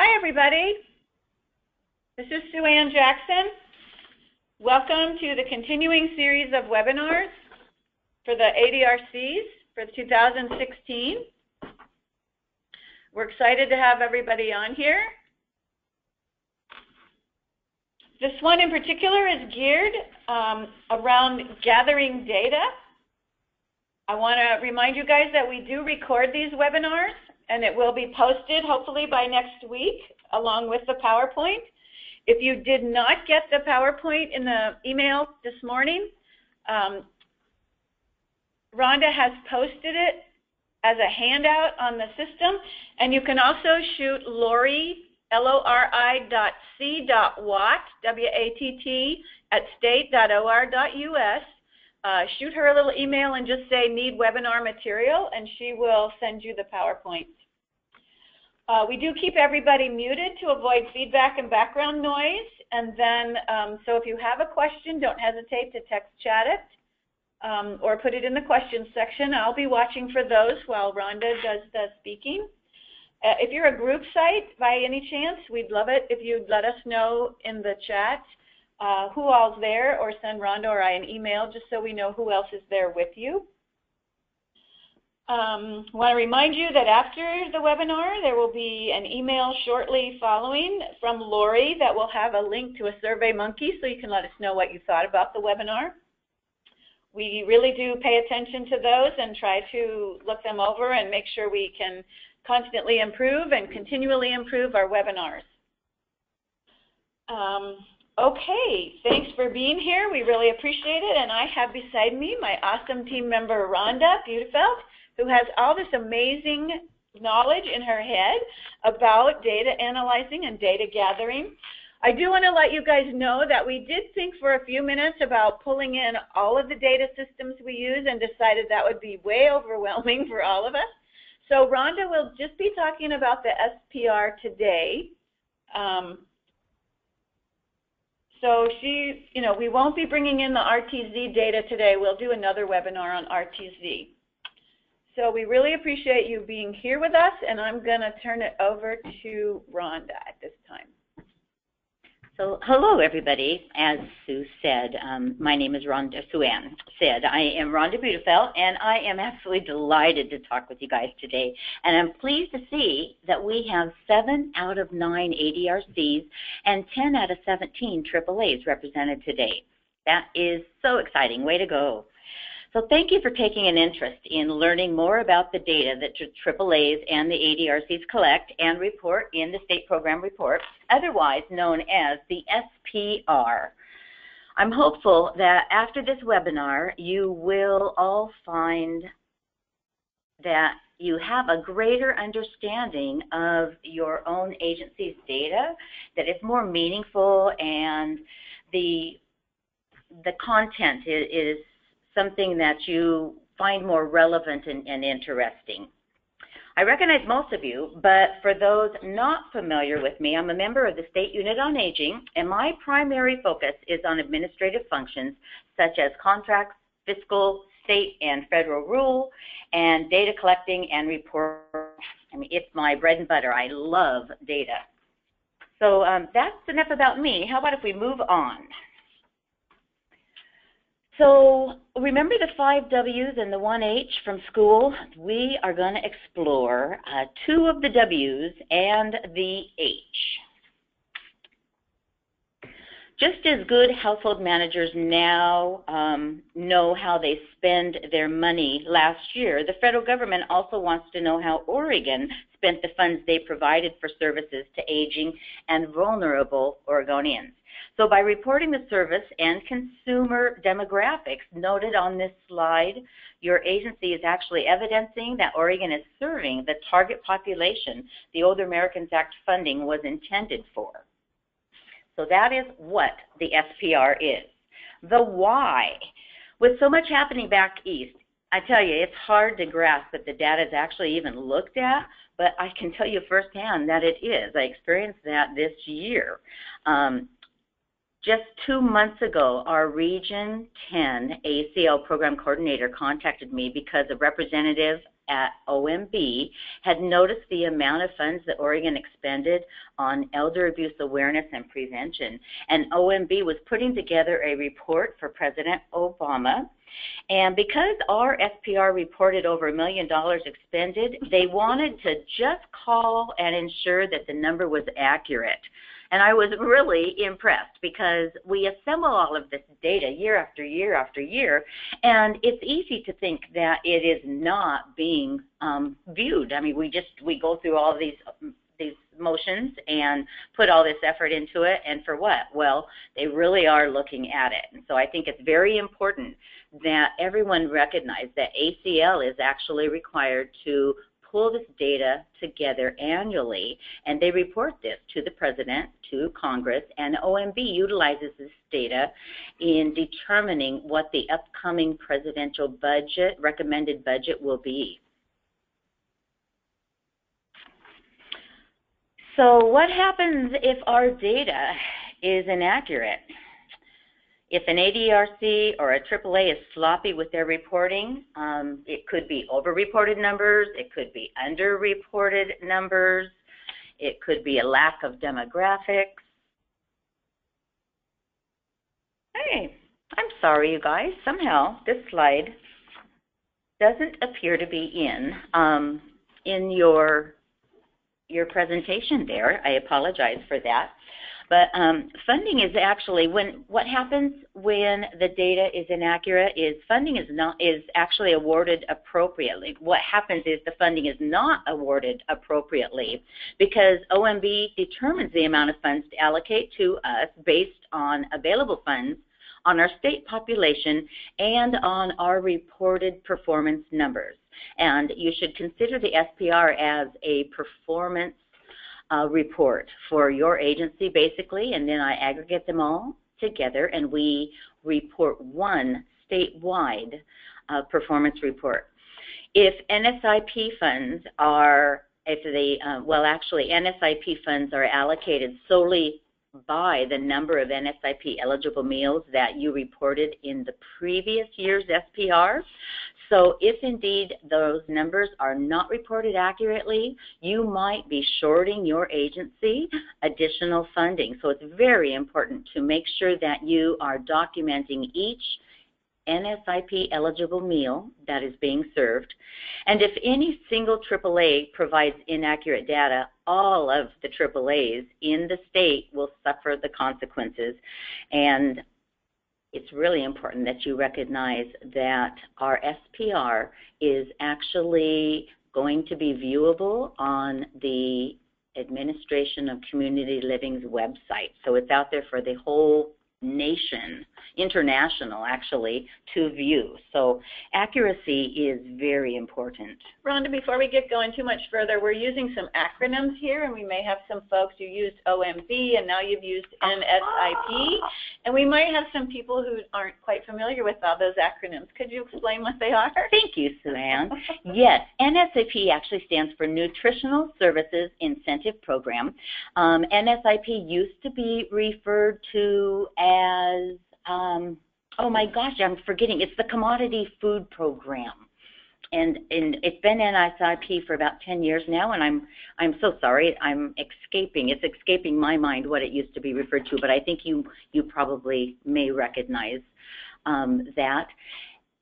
Hi, everybody. This is Sue Ann Jackson. Welcome to the continuing series of webinars for the ADRCs for 2016. We're excited to have everybody on here. This one in particular is geared um, around gathering data. I want to remind you guys that we do record these webinars and it will be posted hopefully by next week along with the PowerPoint. If you did not get the PowerPoint in the email this morning, um, Rhonda has posted it as a handout on the system, and you can also shoot Lori, L-O-R-I dot C dot Watt, W-A-T-T, at state.or.us. Uh, shoot her a little email and just say need webinar material, and she will send you the PowerPoint. Uh, we do keep everybody muted to avoid feedback and background noise. And then, um, so if you have a question, don't hesitate to text chat it um, or put it in the questions section. I'll be watching for those while Rhonda does the speaking. Uh, if you're a group site by any chance, we'd love it if you'd let us know in the chat uh, who all's there or send Rhonda or I an email just so we know who else is there with you. Um, want to remind you that after the webinar, there will be an email shortly following from Lori that will have a link to a SurveyMonkey so you can let us know what you thought about the webinar. We really do pay attention to those and try to look them over and make sure we can constantly improve and continually improve our webinars. Um, okay, thanks for being here. We really appreciate it. And I have beside me my awesome team member, Rhonda Beautifeld who has all this amazing knowledge in her head about data analyzing and data gathering. I do want to let you guys know that we did think for a few minutes about pulling in all of the data systems we use and decided that would be way overwhelming for all of us. So Rhonda will just be talking about the SPR today. Um, so she, you know, we won't be bringing in the RTZ data today. We'll do another webinar on RTZ. So we really appreciate you being here with us, and I'm going to turn it over to Rhonda at this time. So hello, everybody. As Sue said, um, my name is Rhonda Suan said. I am Rhonda Beautifeld, and I am absolutely delighted to talk with you guys today. And I'm pleased to see that we have 7 out of 9 ADRCs and 10 out of 17 AAAs represented today. That is so exciting. Way to go. So thank you for taking an interest in learning more about the data that AAAs and the ADRCs collect and report in the State Program Report, otherwise known as the SPR. I'm hopeful that after this webinar, you will all find that you have a greater understanding of your own agency's data, that it's more meaningful and the the content is, something that you find more relevant and, and interesting. I recognize most of you, but for those not familiar with me, I'm a member of the State Unit on Aging, and my primary focus is on administrative functions such as contracts, fiscal, state and federal rule, and data collecting and report. I mean, it's my bread and butter. I love data. So um, that's enough about me. How about if we move on? So remember the five W's and the one H from school? We are going to explore uh, two of the W's and the H. Just as good household managers now um, know how they spend their money last year, the federal government also wants to know how Oregon spent the funds they provided for services to aging and vulnerable Oregonians. So by reporting the service and consumer demographics noted on this slide, your agency is actually evidencing that Oregon is serving the target population the Older Americans Act funding was intended for. So that is what the SPR is. The why. With so much happening back east, I tell you, it's hard to grasp that the data is actually even looked at, but I can tell you firsthand that it is. I experienced that this year. Um, just two months ago, our Region 10 ACL program coordinator contacted me because a representative at OMB had noticed the amount of funds that Oregon expended on elder abuse awareness and prevention. And OMB was putting together a report for President Obama. And because our SPR reported over a million dollars expended, they wanted to just call and ensure that the number was accurate. And I was really impressed because we assemble all of this data year after year after year, and it's easy to think that it is not being um, viewed. I mean, we just we go through all these these motions and put all this effort into it, and for what? Well, they really are looking at it. And so I think it's very important that everyone recognize that ACL is actually required to pull this data together annually, and they report this to the President, to Congress, and OMB utilizes this data in determining what the upcoming presidential budget, recommended budget will be. So what happens if our data is inaccurate? If an ADRC or a AAA is sloppy with their reporting, um, it could be over-reported numbers, it could be under-reported numbers, it could be a lack of demographics. Hey, I'm sorry, you guys. Somehow this slide doesn't appear to be in um, in your your presentation there. I apologize for that. But um, funding is actually when what happens when the data is inaccurate is funding is not is actually awarded appropriately. What happens is the funding is not awarded appropriately because OMB determines the amount of funds to allocate to us based on available funds on our state population and on our reported performance numbers. And you should consider the SPR as a performance uh, report for your agency, basically, and then I aggregate them all together and we report one statewide uh, performance report. If NSIP funds are, if they, uh, well, actually, NSIP funds are allocated solely by the number of NSIP eligible meals that you reported in the previous year's SPR. So if indeed those numbers are not reported accurately, you might be shorting your agency additional funding. So it's very important to make sure that you are documenting each NSIP eligible meal that is being served. And if any single AAA provides inaccurate data, all of the AAAs in the state will suffer the consequences. And it's really important that you recognize that our SPR is actually going to be viewable on the Administration of Community Living's website. So it's out there for the whole nation, international actually, to view. So accuracy is very important. Rhonda, before we get going too much further, we're using some acronyms here, and we may have some folks who used OMB, and now you've used NSIP, and we might have some people who aren't quite familiar with all those acronyms. Could you explain what they are? Thank you, Sue Ann. yes, NSIP actually stands for Nutritional Services Incentive Program. Um, NSIP used to be referred to as, um, oh my gosh, I'm forgetting. It's the Commodity Food Program. And, and it's been NSIP for about 10 years now, and I'm I'm so sorry. I'm escaping. It's escaping my mind what it used to be referred to, but I think you you probably may recognize um, that.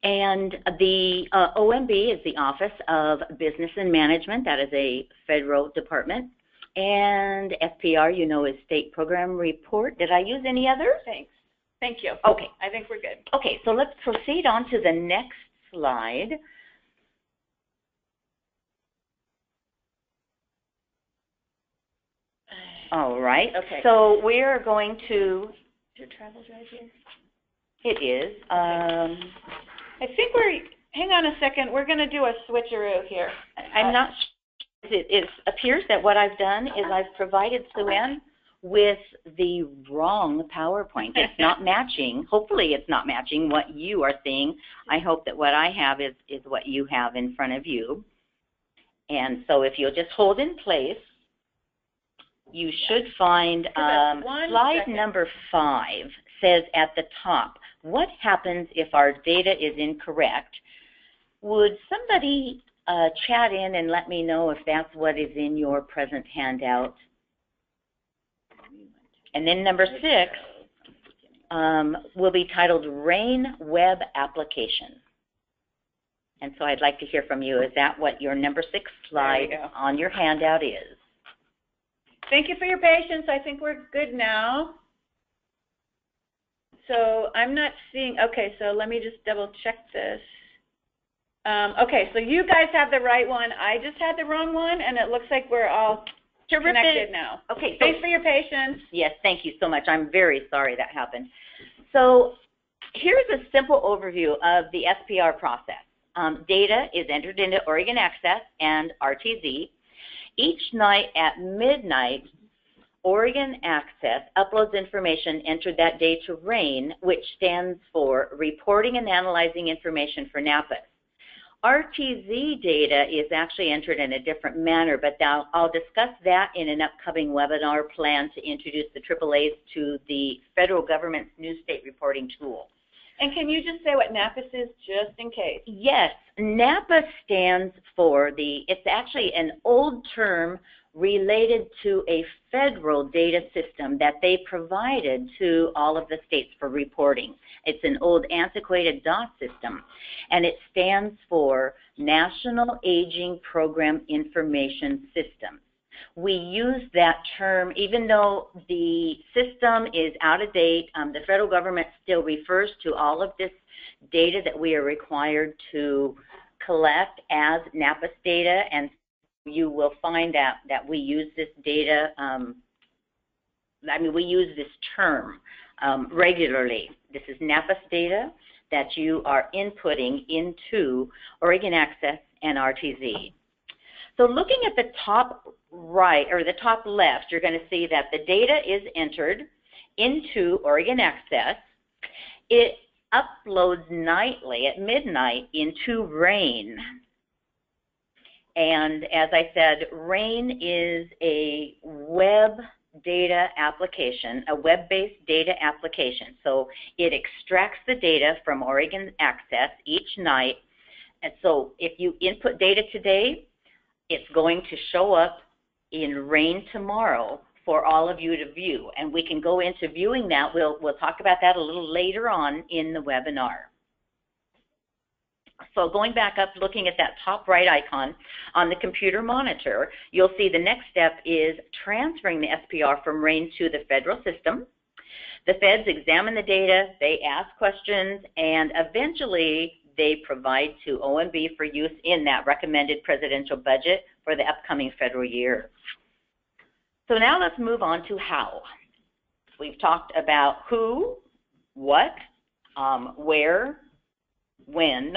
And the uh, OMB is the Office of Business and Management. That is a federal department. And SPR, you know, is State Program Report. Did I use any others? Thanks. Thank you. Okay. I think we're good. Okay, so let's proceed on to the next slide. All right. Okay. So we are going to. Is your travel drive here? It is. Um, I think we're. Hang on a second. We're going to do a switcheroo here. I'm not. It, it appears that what I've done is I've provided Sue Ann with the wrong PowerPoint. It's not matching. Hopefully, it's not matching what you are seeing. I hope that what I have is is what you have in front of you. And so, if you'll just hold in place you should find um, slide second. number five says at the top, what happens if our data is incorrect? Would somebody uh, chat in and let me know if that's what is in your present handout? And then number six um, will be titled Rain Web Application. And so I'd like to hear from you. Is that what your number six slide on your handout is? Thank you for your patience. I think we're good now. So I'm not seeing, okay, so let me just double check this. Um, okay, so you guys have the right one. I just had the wrong one, and it looks like we're all connected now. Okay, so Thanks for your patience. Yes, thank you so much. I'm very sorry that happened. So here's a simple overview of the SPR process. Um, data is entered into Oregon Access and RTZ. Each night at midnight, Oregon Access uploads information entered that day to RAIN, which stands for Reporting and Analyzing Information for NAPIS. RTZ data is actually entered in a different manner, but I'll, I'll discuss that in an upcoming webinar plan to introduce the AAAs to the federal government's new state reporting tool. And can you just say what NAPIS is, just in case? Yes, NAPA stands for the, it's actually an old term related to a federal data system that they provided to all of the states for reporting. It's an old antiquated DOS system, and it stands for National Aging Program Information System. We use that term, even though the system is out of date, um, the federal government still refers to all of this data that we are required to collect as NAPIS data, and you will find that, that we use this data, um, I mean, we use this term um, regularly. This is NAPIS data that you are inputting into Oregon Access and RTZ. So looking at the top right or the top left, you're going to see that the data is entered into Oregon Access. It uploads nightly at midnight into RAIN. And as I said, RAIN is a web data application, a web-based data application. So it extracts the data from Oregon Access each night. And so if you input data today, it's going to show up in RAIN tomorrow for all of you to view. And we can go into viewing that. We'll, we'll talk about that a little later on in the webinar. So going back up, looking at that top right icon on the computer monitor, you'll see the next step is transferring the SPR from RAIN to the federal system. The feds examine the data, they ask questions, and eventually they provide to OMB for use in that recommended presidential budget for the upcoming federal year. So now let's move on to how. We've talked about who, what, um, where, when,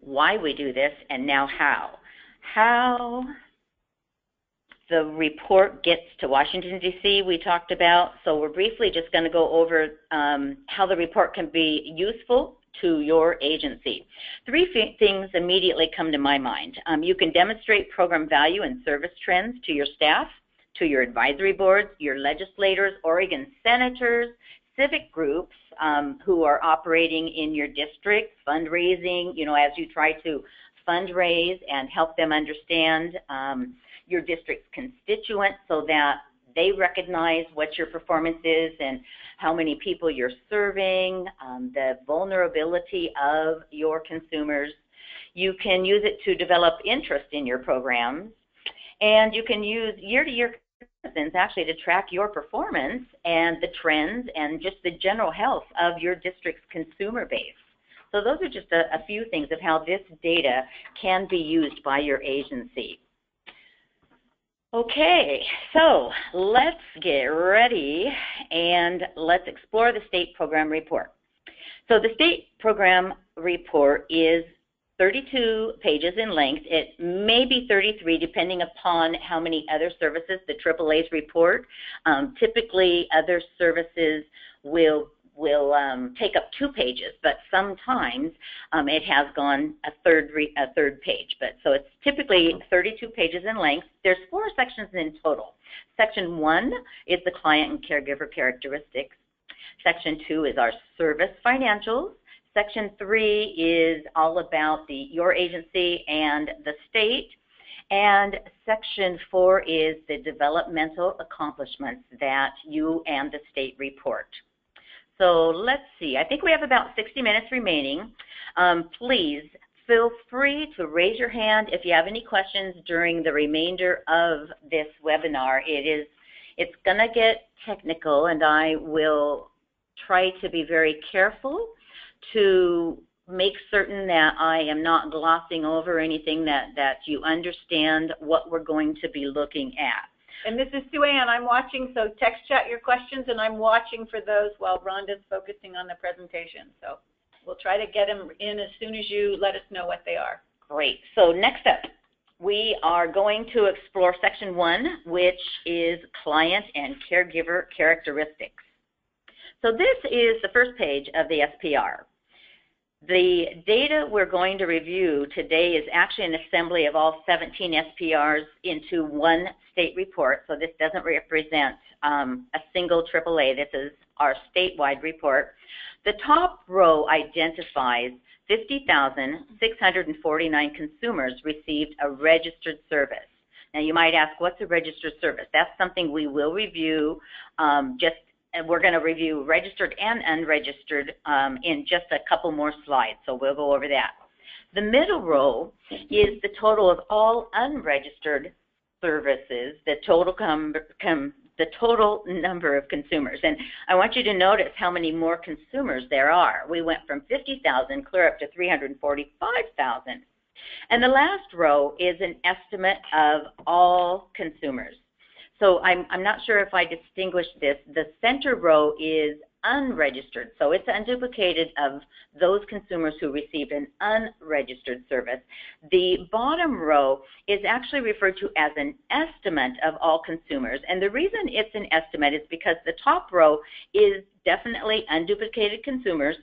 why we do this, and now how. How the report gets to Washington, D.C., we talked about. So we're briefly just going to go over um, how the report can be useful to your agency. Three things immediately come to my mind. Um, you can demonstrate program value and service trends to your staff, to your advisory boards, your legislators, Oregon senators, civic groups um, who are operating in your district, fundraising, you know, as you try to fundraise and help them understand um, your district's constituents so that they recognize what your performance is and how many people you're serving, um, the vulnerability of your consumers. You can use it to develop interest in your programs, and you can use year-to-year comparisons actually to track your performance and the trends and just the general health of your district's consumer base. So those are just a, a few things of how this data can be used by your agency. Okay, so let's get ready and let's explore the state program report. So the state program report is 32 pages in length. It may be 33 depending upon how many other services the AAA's report. Um, typically, other services will will um, take up two pages, but sometimes um, it has gone a third re- a third page. But so it's typically 32 pages in length. There's four sections in total. Section one is the client and caregiver characteristics. Section two is our service financials. Section three is all about the your agency and the state. And section four is the developmental accomplishments that you and the state report. So let's see. I think we have about 60 minutes remaining. Um, please feel free to raise your hand if you have any questions during the remainder of this webinar. It is it's going to get technical and I will try to be very careful to make certain that I am not glossing over anything that, that you understand what we're going to be looking at. And this is Sue Ann. I'm watching, so text chat your questions, and I'm watching for those while Rhonda's focusing on the presentation. So we'll try to get them in as soon as you let us know what they are. Great. So next up, we are going to explore section one, which is client and caregiver characteristics. So this is the first page of the SPR. The data we're going to review today is actually an assembly of all 17 SPRs into one state report. So this doesn't represent um, a single AAA. This is our statewide report. The top row identifies 50,649 consumers received a registered service. Now you might ask, what's a registered service? That's something we will review um, just and we're going to review registered and unregistered um, in just a couple more slides, so we'll go over that. The middle row is the total of all unregistered services, the total com, com, the total number of consumers. And I want you to notice how many more consumers there are. We went from 50,000 clear up to 345,000. And the last row is an estimate of all consumers. So I'm, I'm not sure if I distinguished this. The center row is unregistered. So it's unduplicated of those consumers who received an unregistered service. The bottom row is actually referred to as an estimate of all consumers. And the reason it's an estimate is because the top row is definitely unduplicated consumers.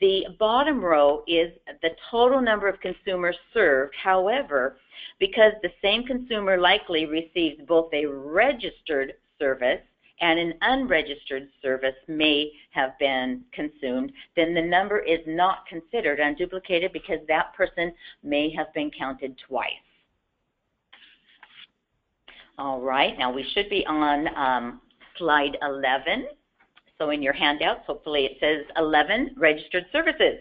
The bottom row is the total number of consumers served. However, because the same consumer likely receives both a registered service and an unregistered service may have been consumed, then the number is not considered unduplicated because that person may have been counted twice. All right, now we should be on um, slide 11. So in your handouts, hopefully it says 11 registered services.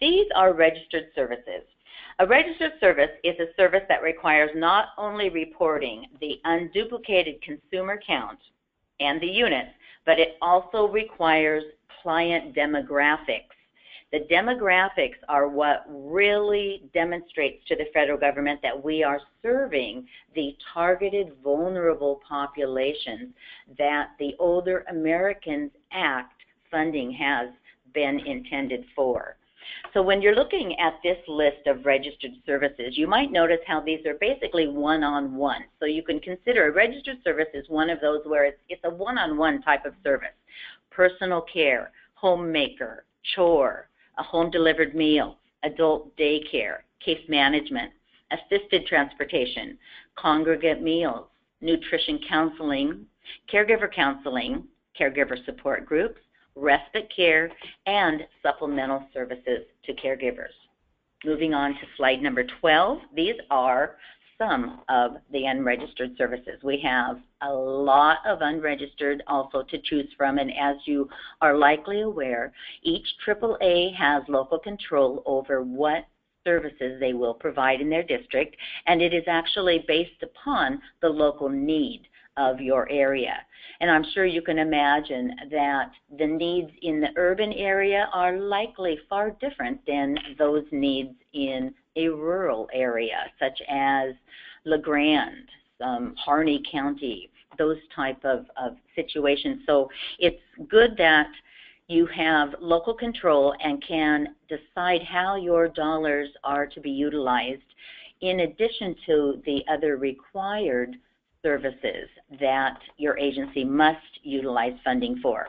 These are registered services. A registered service is a service that requires not only reporting the unduplicated consumer count and the units, but it also requires client demographics. The demographics are what really demonstrates to the federal government that we are serving the targeted vulnerable populations that the Older Americans Act funding has been intended for. So when you're looking at this list of registered services, you might notice how these are basically one-on-one. So you can consider a registered service as one of those where it's, it's a one-on-one type of service. Personal care, homemaker, chore, a home delivered meal, adult daycare, case management, assisted transportation, congregate meals, nutrition counseling, caregiver counseling, caregiver support groups, respite care, and supplemental services to caregivers. Moving on to slide number 12, these are some of the unregistered services. We have a lot of unregistered also to choose from, and as you are likely aware, each AAA has local control over what services they will provide in their district, and it is actually based upon the local need of your area. And I'm sure you can imagine that the needs in the urban area are likely far different than those needs in a rural area, such as LaGrande, um, Harney County, those type of, of situations. So it's good that you have local control and can decide how your dollars are to be utilized in addition to the other required services that your agency must utilize funding for.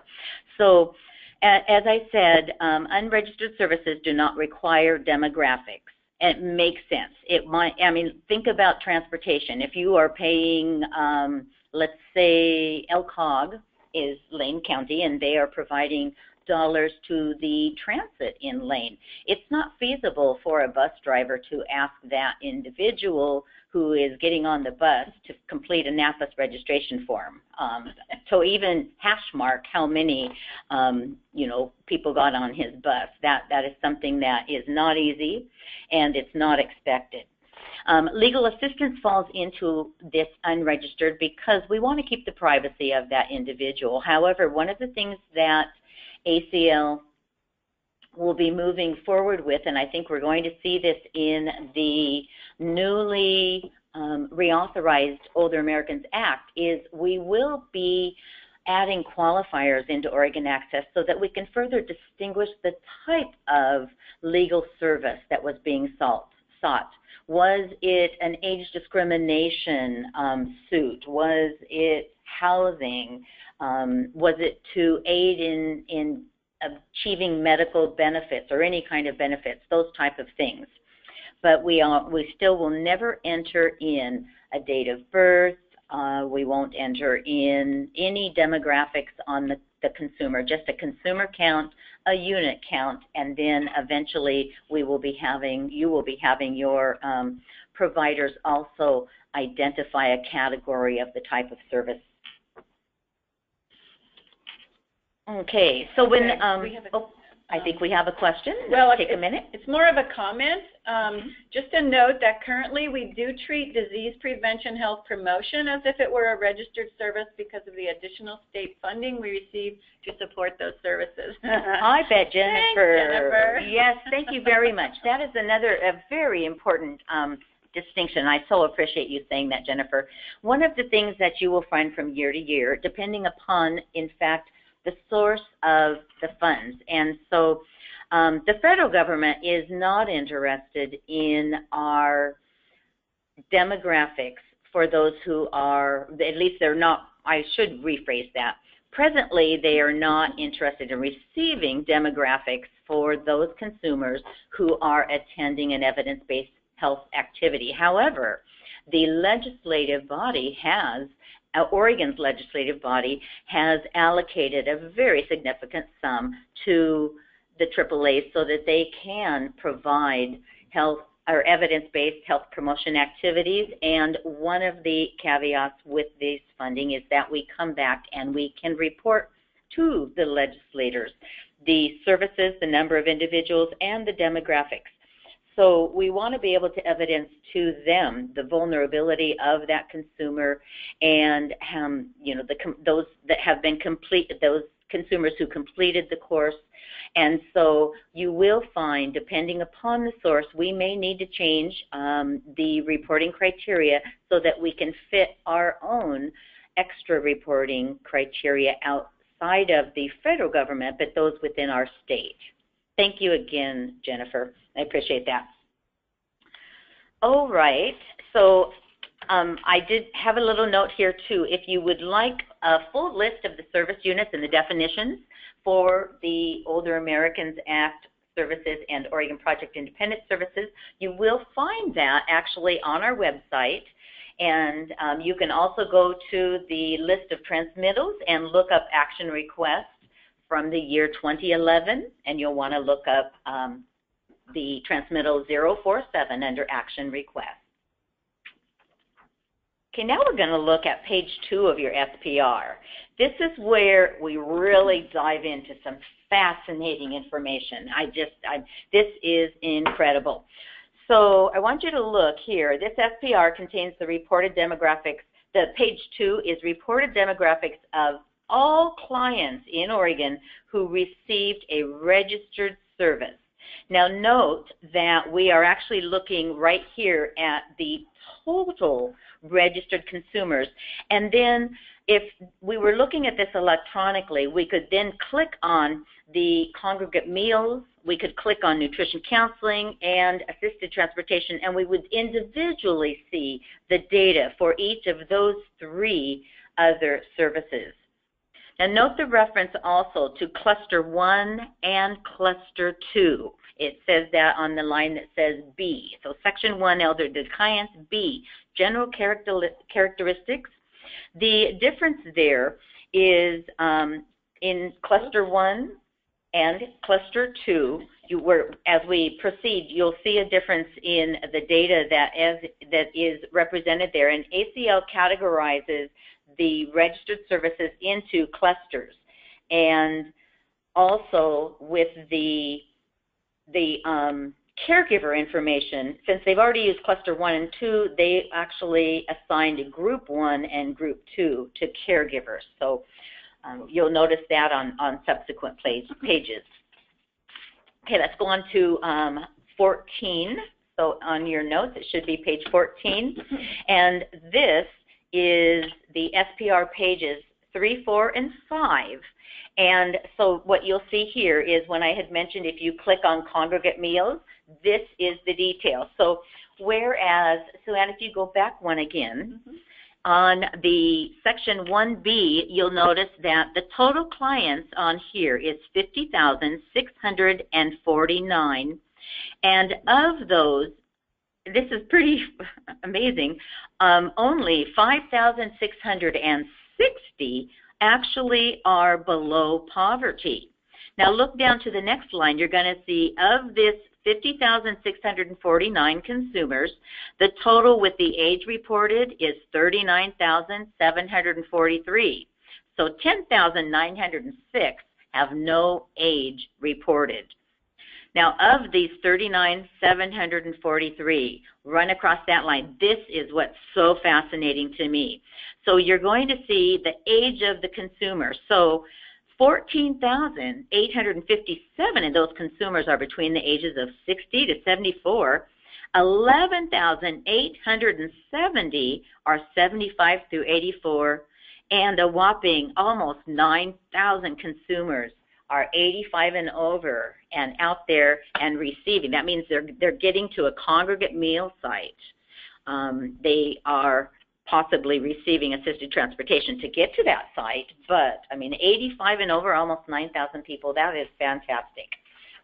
So as I said, um, unregistered services do not require demographics. It makes sense. It might. I mean, think about transportation. If you are paying, um, let's say, LCOG is Lane County, and they are providing dollars to the transit in Lane. It's not feasible for a bus driver to ask that individual who is getting on the bus to complete a NAPIS registration form. Um, so even hash mark how many, um, you know, people got on his bus. That that is something that is not easy, and it's not expected. Um, legal assistance falls into this unregistered because we want to keep the privacy of that individual. However, one of the things that ACL will be moving forward with, and I think we're going to see this in the newly um, reauthorized Older Americans Act, is we will be adding qualifiers into Oregon Access so that we can further distinguish the type of legal service that was being sought. sought. Was it an age discrimination um, suit? Was it housing? Um, was it to aid in, in achieving medical benefits or any kind of benefits, those type of things. But we, are, we still will never enter in a date of birth. Uh, we won't enter in any demographics on the, the consumer, just a consumer count, a unit count, and then eventually we will be having, you will be having your um, providers also identify a category of the type of service Okay, so when, Okay, um, we have a- oh, I think we have a question. Well, Take a minute. It's more of a comment. Um, just a note that currently we do treat disease prevention health promotion as if it were a registered service because of the additional state funding we receive to support those services. I bet Jennifer. Jennifer. Yes, thank you very much. That is another, a very important, um, distinction. I so appreciate you saying that, Jennifer. One of the things that you will find from year to year, depending upon, in fact, the source of the funds. And so um, the federal government is not interested in our demographics for those who are, at least they're not, I should rephrase that. Presently, they are not interested in receiving demographics for those consumers who are attending an evidence based health activity. However, the legislative body has Uh, Oregon's legislative body has allocated a very significant sum to the AAA so that they can provide health or evidence-based health promotion activities. And one of the caveats with this funding is that we come back and we can report to the legislators the services, the number of individuals, and the demographics. So we want to be able to evidence to them the vulnerability of that consumer and um, you know the those that have been complete those consumers who completed the course. And so you will find, depending upon the source, we may need to change um, the reporting criteria so that we can fit our own extra reporting criteria outside of the federal government, but those within our state. Thank you again, Jennifer. I appreciate that. All right. So um, I did have a little note here too. If you would like a full list of the service units and the definitions for the Older Americans Act services and Oregon Project Independent Services, you will find that actually on our website. And um, you can also go to the list of transmittals and look up action requests from the year 2011, and you'll want to look up um, the transmittal 047 under action request. Okay, now we're going to look at page two of your SPR. This is where we really dive into some fascinating information. I just, I, this is incredible. So I want you to look here. This SPR contains the reported demographics. The page two is reported demographics of all clients in Oregon who received a registered service. Now note that we are actually looking right here at the total registered consumers. And then if we were looking at this electronically, we could then click on the congregate meals, we could click on nutrition counseling and assisted transportation, and we would individually see the data for each of those three other services. And note the reference also to cluster 1 and cluster 2. It says that on the line that says B. So section 1, elder defiance, B, general characteristics. The difference there is um, in cluster 1 and cluster 2, you were, as we proceed, you'll see a difference in the data that as that is represented there. And ACL categorizes the registered services into clusters, and also with the the um, caregiver information, since they've already used cluster one and two, they actually assigned group one and group two to caregivers. So um, you'll notice that on, on subsequent pages. Okay, let's go on to um, 14. So on your notes, it should be page 14. And this is the SPR pages 3, 4, and 5. And so what you'll see here is when I had mentioned if you click on congregate meals, this is the detail. So whereas, Sue Ann, if you go back one again, mm-hmm. on the section 1B, you'll notice that the total clients on here is 50,649. And of those, this is pretty amazing, um, only 5,660 actually are below poverty. Now look down to the next line. You're going to see of this 50,649 consumers, the total with the age reported is 39,743. So 10,906 have no age reported. Now, of these 39,743, run across that line. This is what's so fascinating to me. So you're going to see the age of the consumer. So 14,857 of those consumers are between the ages of 60 to 74. 11,870 are 75 through 84, and a whopping almost 9,000 consumers are 85 and over and out there and receiving. That means they're they're getting to a congregate meal site. Um, they are possibly receiving assisted transportation to get to that site. But I mean, 85 and over, almost 9,000 people. That is fantastic.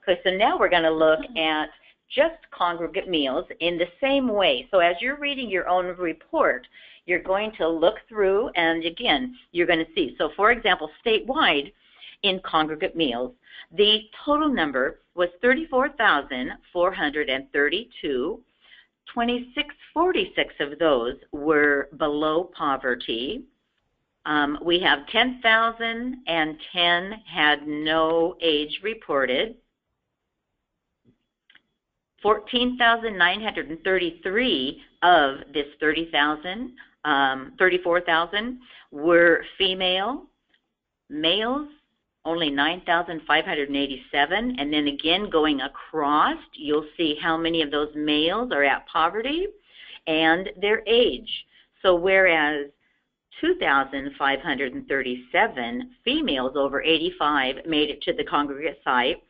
Okay, so now we're going to look at just congregate meals in the same way. So as you're reading your own report, you're going to look through, and again, you're going to see. So, for example, statewide in congregate meals, the total number was 34,432. 2646 of those were below poverty. Um, we have 10,010 had no age reported. 14,933 of this 30,000, um, 34,000 were female. Males only 9,587. And then again, going across, you'll see how many of those males are at poverty and their age. So whereas 2,537 females over 85 made it to the congregate site,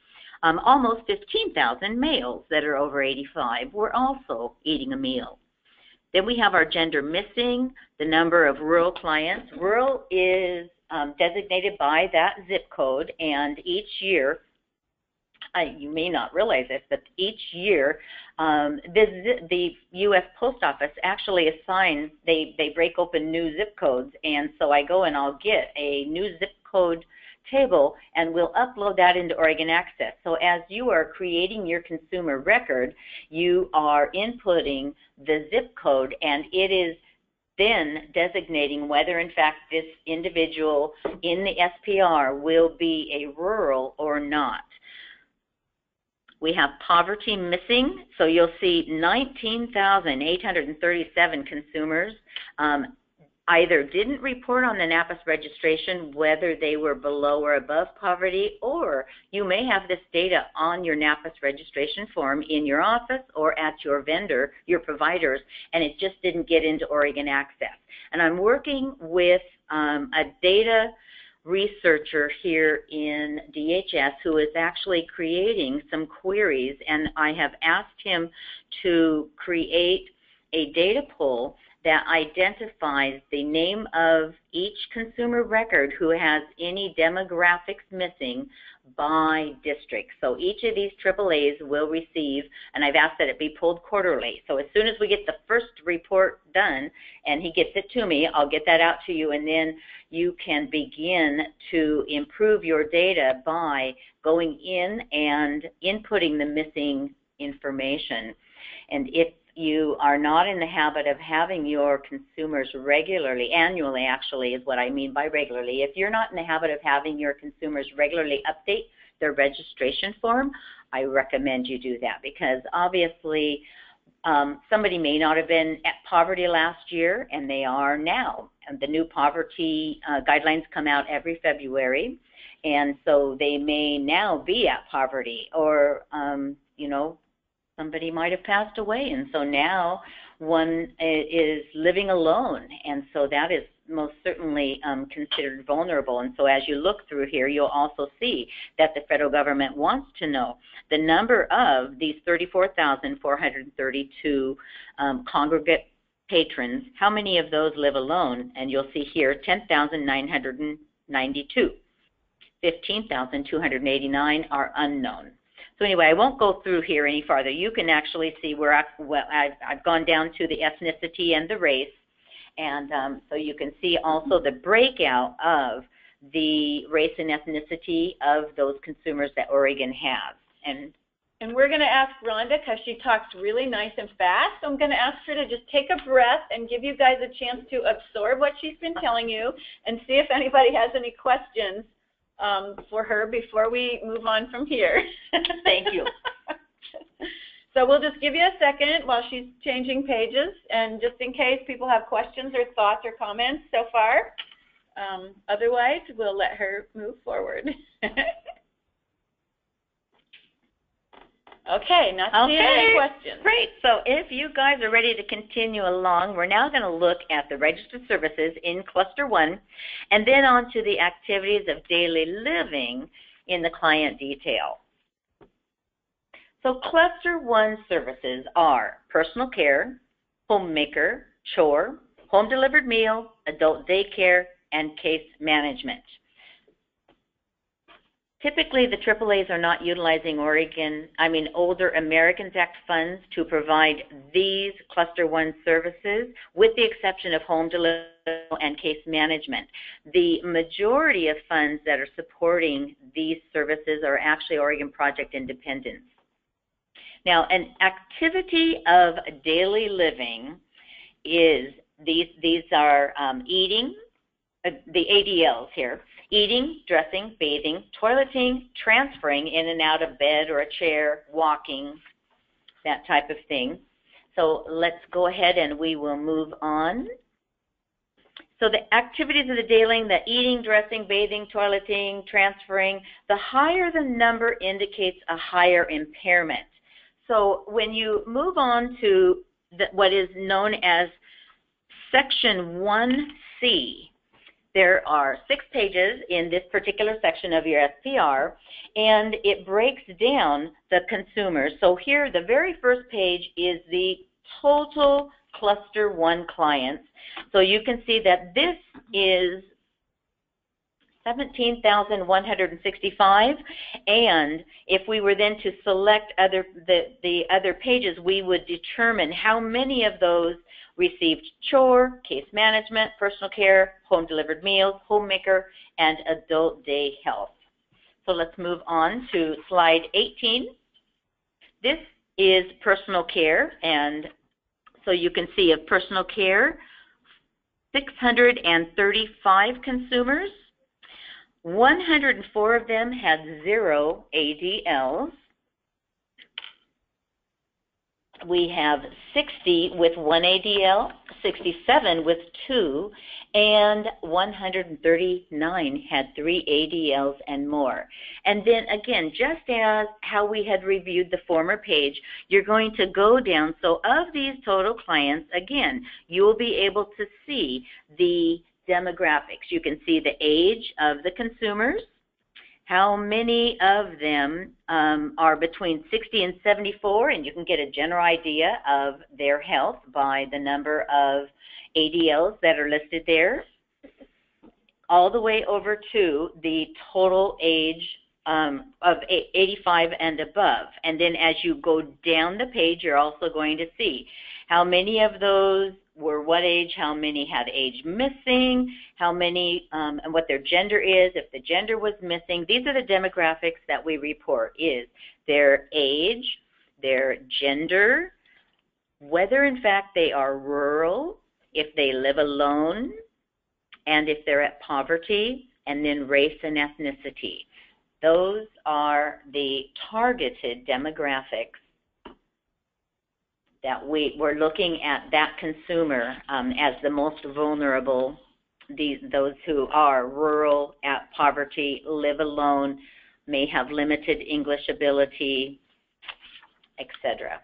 um, almost 15,000 males that are over 85 were also eating a meal. Then we have our gender missing, the number of rural clients. Rural is um, designated by that zip code, and each year, uh, you may not realize this, but each year, um, the, the U.S. Post Office actually assigns, they, they break open new zip codes, and so I go and I'll get a new zip code table and we'll upload that into Oregon Access. So as you are creating your consumer record, you are inputting the zip code and it is then designating whether in fact this individual in the SPR will be a rural or not. We have poverty missing, so you'll see 19,837 consumers um, either didn't report on the NAPIS registration whether they were below or above poverty, or you may have this data on your NAPIS registration form in your office or at your vendor, your providers, and it just didn't get into Oregon Access. And I'm working with um, a data researcher here in DHS who is actually creating some queries, and I have asked him to create a data pull that identifies the name of each consumer record who has any demographics missing by district. So each of these AAAs will receive, and I've asked that it be pulled quarterly. So as soon as we get the first report done and he gets it to me, I'll get that out to you and then you can begin to improve your data by going in and inputting the missing information. And if you are not in the habit of having your consumers regularly, annually actually is what I mean by regularly, if you're not in the habit of having your consumers regularly update their registration form, I recommend you do that because obviously um, somebody may not have been at poverty last year and they are now. And the new poverty uh, guidelines come out every February and so they may now be at poverty or um, you know somebody might have passed away. And so now one is living alone. And so that is most certainly um, considered vulnerable. And so as you look through here you'll also see that the federal government wants to know the number of these 34,432 um, congregate patrons. How many of those live alone? And you'll see here 10,992 15,289 are unknown so anyway, I won't go through here any farther. You can actually see where I, well, I've, I've gone down to the ethnicity and the race. And um, so you can see also the breakout of the race and ethnicity of those consumers that Oregon has. And and we're going to ask Rhonda because she talks really nice and fast. So I'm going to ask her to just take a breath and give you guys a chance to absorb what she's been telling you and see if anybody has any questions um, for her before we move on from here. Thank you. so we'll just give you a second while she's changing pages, and just in case people have questions or thoughts or comments so far. Um, otherwise, we'll let her move forward. Okay, not okay. any questions. Great. So if you guys are ready to continue along, we're now going to look at the registered services in Cluster 1 and then on to the activities of daily living in the client detail. So Cluster 1 services are personal care, homemaker, chore, home delivered meal, adult daycare, and case management. Typically, the AAAs are not utilizing Oregon, I mean, older Americans Act funds to provide these Cluster 1 services, with the exception of home delivery and case management. The majority of funds that are supporting these services are actually Oregon Project Independence. Now, an activity of daily living is these, these are um, eating, uh, the ADLs here, eating, dressing, bathing, toileting, transferring in and out of bed or a chair, walking, that type of thing. So let's go ahead and we will move on. So the activities of the daily, the eating, dressing, bathing, toileting, transferring, the higher the number indicates a higher impairment. So when you move on to the, what is known as Section 1C, there are six pages in this particular section of your SPR, and it breaks down the consumers. So here, the very first page is the total cluster one clients. So you can see that this is 17,165 and if we were then to select other the, the other pages we would determine how many of those received chore, case management, personal care, home delivered meals, homemaker, and adult day health. So let's move on to slide 18. This is personal care, and so you can see of personal care, 635 consumers. 104 of them had zero ADLs we have 60 with one ADL, 67 with two, and 139 had three ADLs and more. And then again, just as how we had reviewed the former page, you're going to go down. So of these total clients, again, you will be able to see the demographics. You can see the age of the consumers, how many of them um, are between 60 and 74, and you can get a general idea of their health by the number of ADLs that are listed there, all the way over to the total age um, of 85 and above. And then as you go down the page, you're also going to see how many of those were what age, how many had age missing, how many, um, and what their gender is. If the gender was missing, these are the demographics that we report is their age, their gender, whether in fact they are rural, if they live alone, and if they're at poverty, and then race and ethnicity. Those are the targeted demographics that we, we're looking at that consumer um, as the most vulnerable, those who are rural, at poverty, live alone, may have limited English ability, etc.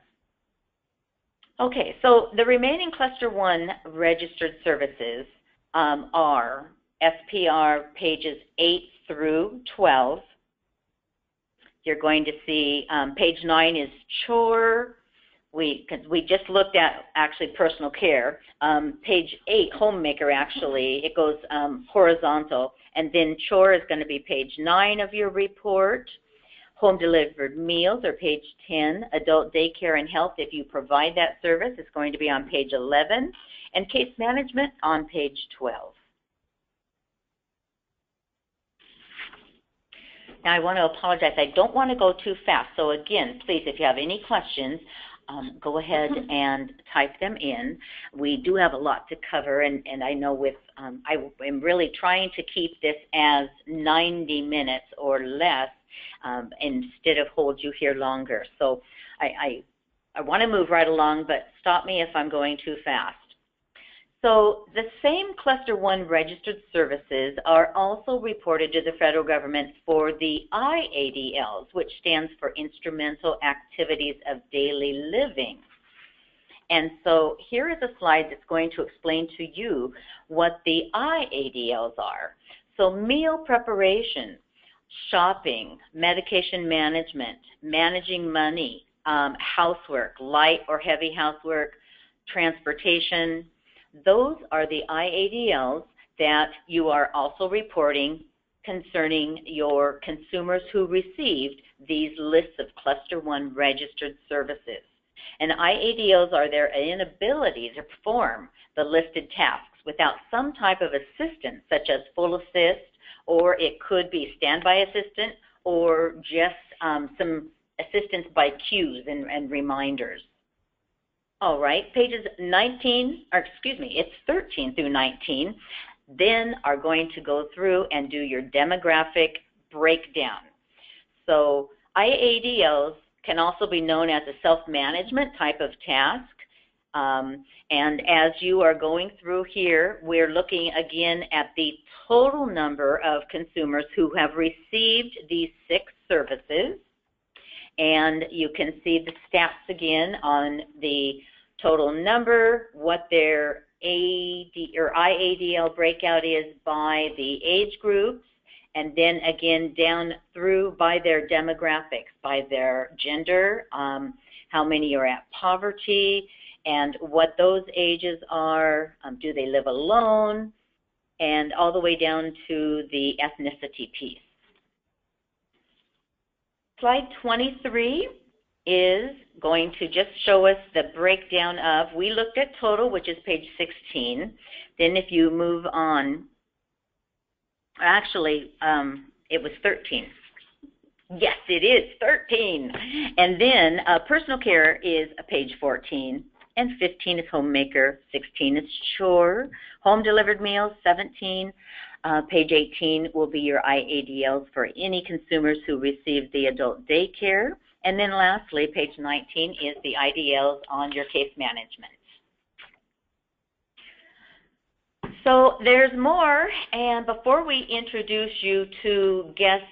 Okay, so the remaining Cluster 1 registered services um, are SPR pages 8 through 12. You're going to see um, page 9 is chore, we cause we just looked at actually personal care. Um, page eight, homemaker actually, it goes um, horizontal, and then chore is going to be page nine of your report. Home delivered meals are page 10. Adult daycare and health, if you provide that service, is going to be on page 11. And case management on page 12. Now I want to apologize. I don't want to go too fast. So again, please, if you have any questions, um, go ahead mm-hmm. and type them in. We do have a lot to cover, and, and I know with um, I am really trying to keep this as 90 minutes or less um, instead of hold you here longer. So I, I, I want to move right along, but stop me if I'm going too fast. So the same Cluster 1 registered services are also reported to the federal government for the IADLs, which stands for Instrumental Activities of Daily Living. And so here is a slide that's going to explain to you what the IADLs are. So meal preparation, shopping, medication management, managing money, um, housework, light or heavy housework, transportation, those are the IADLs that you are also reporting concerning your consumers who received these lists of Cluster 1 registered services. And IADLs are their inability to perform the listed tasks without some type of assistance, such as full assist, or it could be standby assistant, or just um, some assistance by cues and, and reminders. All right, pages 19, or excuse me, it's 13 through 19, then are going to go through and do your demographic breakdown. So IADLs can also be known as a self-management type of task. Um, and as you are going through here, we're looking again at the total number of consumers who have received these six and you can see the stats again on the total number, what their AD or IADL breakout is by the age groups, and then again down through by their demographics, by their gender, um, how many are at poverty, and what those ages are. Um, do they live alone? And all the way down to the ethnicity piece. Slide 23 is going to just show us the breakdown of, we looked at total, which is page 16. Then if you move on, actually, um, it was 13. Yes, it is 13. And then uh, personal care is page 14, and 15 is homemaker, 16 is chore, home delivered meals, 17. Uh, page 18 will be your IADLs for any consumers who receive the adult daycare. And then lastly, page 19 is the IDLs on your case management. So there's more, and before we introduce you to guests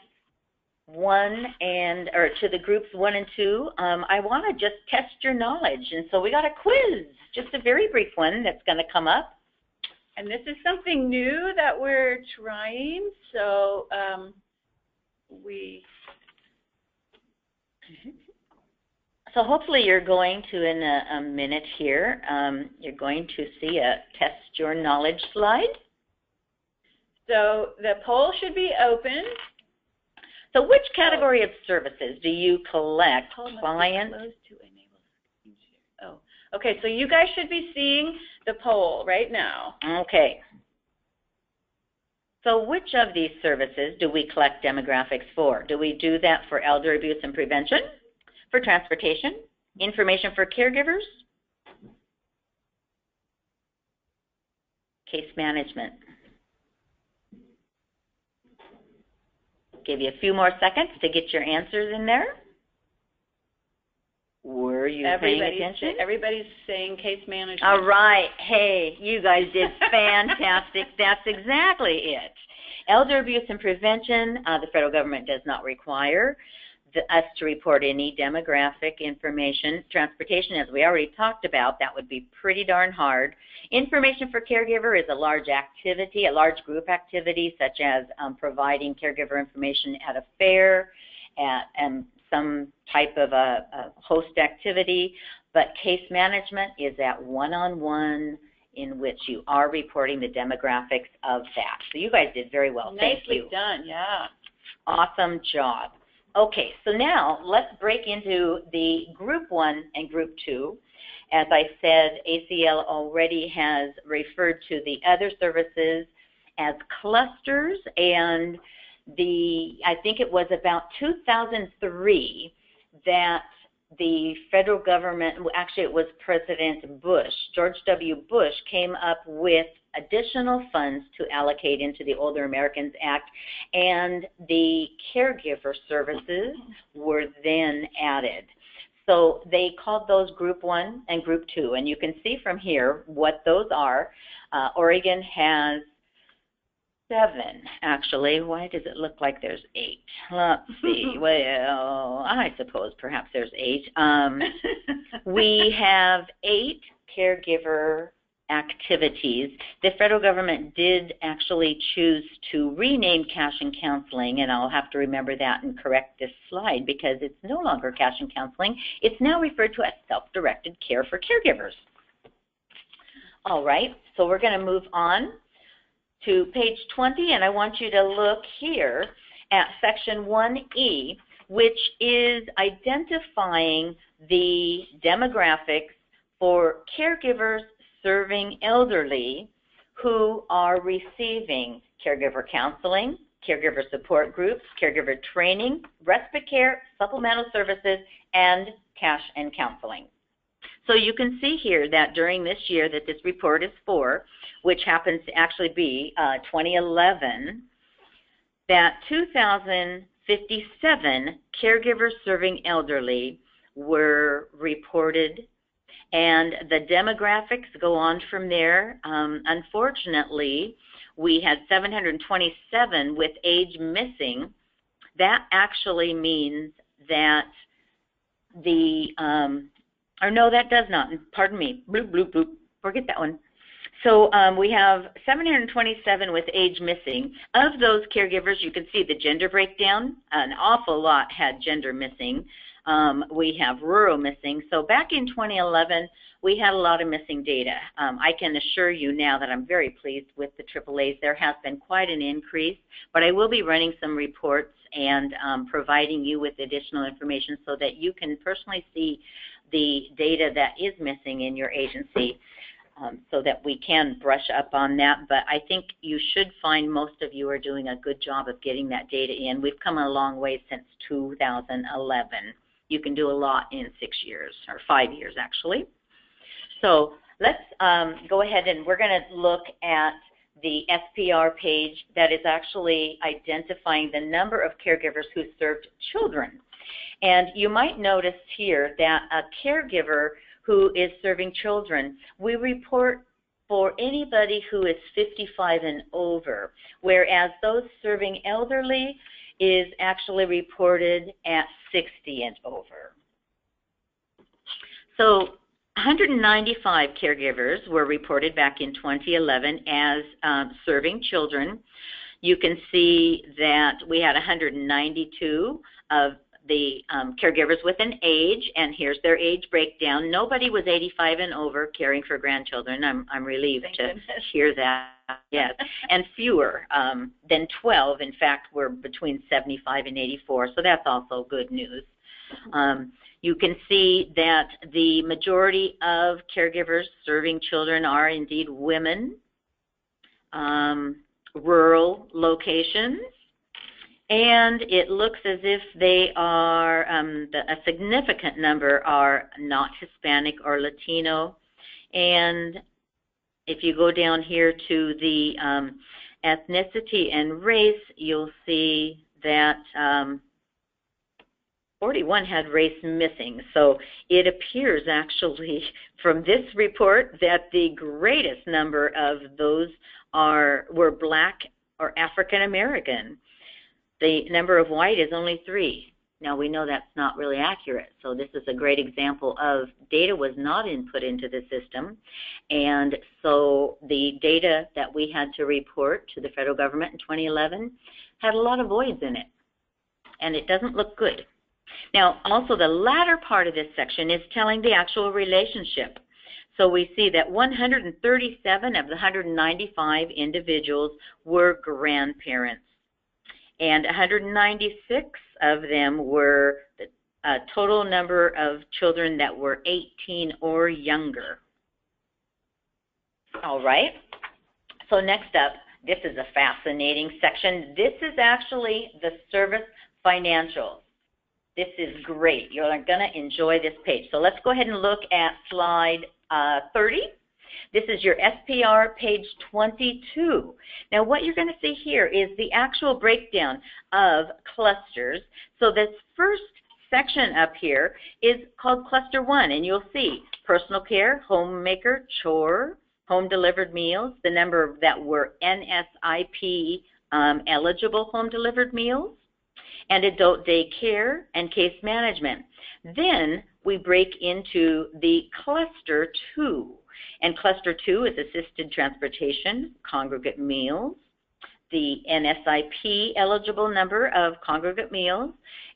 one and or to the groups one and two, um, I want to just test your knowledge, and so we got a quiz, just a very brief one that's going to come up. And this is something new that we're trying. So um, we, So hopefully you're going to, in a, a minute here, um, you're going to see a test your knowledge slide. so the poll should be open. So which category of services do you collect Poll clients? closed to enable. Oh, okay, so you guys should be seeing the poll right now. Okay. So which of these services do we collect demographics for? Do we do that for elder abuse and prevention, for transportation, information for caregivers, case management? Give you a few more seconds to get your answers in there. Were you paying Everybody's, attention? everybody's saying case management. All right. Hey, you guys did fantastic. That's exactly it. Elder abuse and prevention, uh, the federal government does not require the, us to report any demographic information. Transportation, as we already talked about, that would be pretty darn hard. Information for caregiver is a large activity, a large group activity, such as um, providing caregiver information at a fair, at um, some type of a, a host activity. But case management is that one-on-one in which you are reporting the demographics of that. So you guys did very well. Thank Nicely you. done, yeah. Awesome job. Okay, so now let's break into the group one and group two. As I said, ACL already has referred to the other services as clusters and the I think it was about 2003 that the federal government actually it was President Bush, George W. Bush came up with additional funds to allocate into the Older Americans Act and the caregiver services were then added. So they called those Group 1 and Group 2 and you can see from here what those are. Uh, Oregon has seven, actually. Why does it look like there's eight? Let's see. well, I suppose perhaps there's eight. Um, we have eight caregiver activities. The federal government did actually choose to rename cash and counseling, and I'll have to remember that and correct this slide because it's no longer cash and counseling. It's now referred to as self-directed care for caregivers. All right, so we're going to move on to page 20, and I want you to look here at section 1E, which is identifying the demographics for caregivers serving elderly who are receiving caregiver counseling, caregiver support groups, caregiver training, respite care, supplemental services, and cash and counseling. So you can see here that during this year that this report is for, which happens to actually be uh, 2011, that 2,057 caregivers serving elderly were reported, and the demographics go on from there. Um, unfortunately, we had 727 with age missing. That actually means that the um, or no, that does not. Pardon me. Bloop, bloop, bloop. Forget that one. So um, we have 727 with age missing. Of those caregivers, you can see the gender breakdown. An awful lot had gender missing. Um, we have rural missing. So back in 2011, we had a lot of missing data. Um, I can assure you now that I'm very pleased with the AAAs. There has been quite an increase, but I will be running some reports and um, providing you with additional information so that you can personally see the data that is missing in your agency um, so that we can brush up on that. But I think you should find most of you are doing a good job of getting that data in. We've come a long way since 2011. You can do a lot in six years, or five years actually. So let's um, go ahead and we're going to look at the SPR page that is actually identifying the number of caregivers who served children. And you might notice here that a caregiver who is serving children, we report for anybody who is 55 and over, whereas those serving elderly is actually reported at 60 and over. So 195 caregivers were reported back in 2011 as um, serving children. you can see that we had 192 of the um, caregivers with an age, and here's their age breakdown. Nobody was 85 and over caring for grandchildren. I'm, I'm relieved Thank to goodness. hear that. Yes, and fewer um, than 12, in fact, were between 75 and 84. So that's also good news. Um, you can see that the majority of caregivers serving children are indeed women, um, rural locations, and it looks as if they are, um, the, a significant number are not Hispanic or Latino. And if you go down here to the um, ethnicity and race, you'll see that um, 41 had race missing. So it appears actually from this report that the greatest number of those are were black or African American. The number of white is only three. Now we know that's not really accurate. So this is a great example of data was not input into the system. And so the data that we had to report to the federal government in 2011 had a lot of voids in it. And it doesn't look good. Now, also the latter part of this section is telling the actual relationship. So we see that 137 of the 195 individuals were grandparents, and 196 of them were the uh, total number of children that were 18 or younger. All right. So next up, this is a fascinating section. This is actually the service financials. This is great. You're going to enjoy this page. So let's go ahead and look at slide uh, 30. This is your SPR page 22. Now what you're going to see here is the actual breakdown of clusters. So this first section up here is called cluster one and you'll see personal care, homemaker, chore, home delivered meals, the number that were NSIP um, eligible home delivered meals, and adult day care and case management. Then we break into the cluster two. And cluster two is assisted transportation, congregate meals, the NSIP eligible number of congregate meals,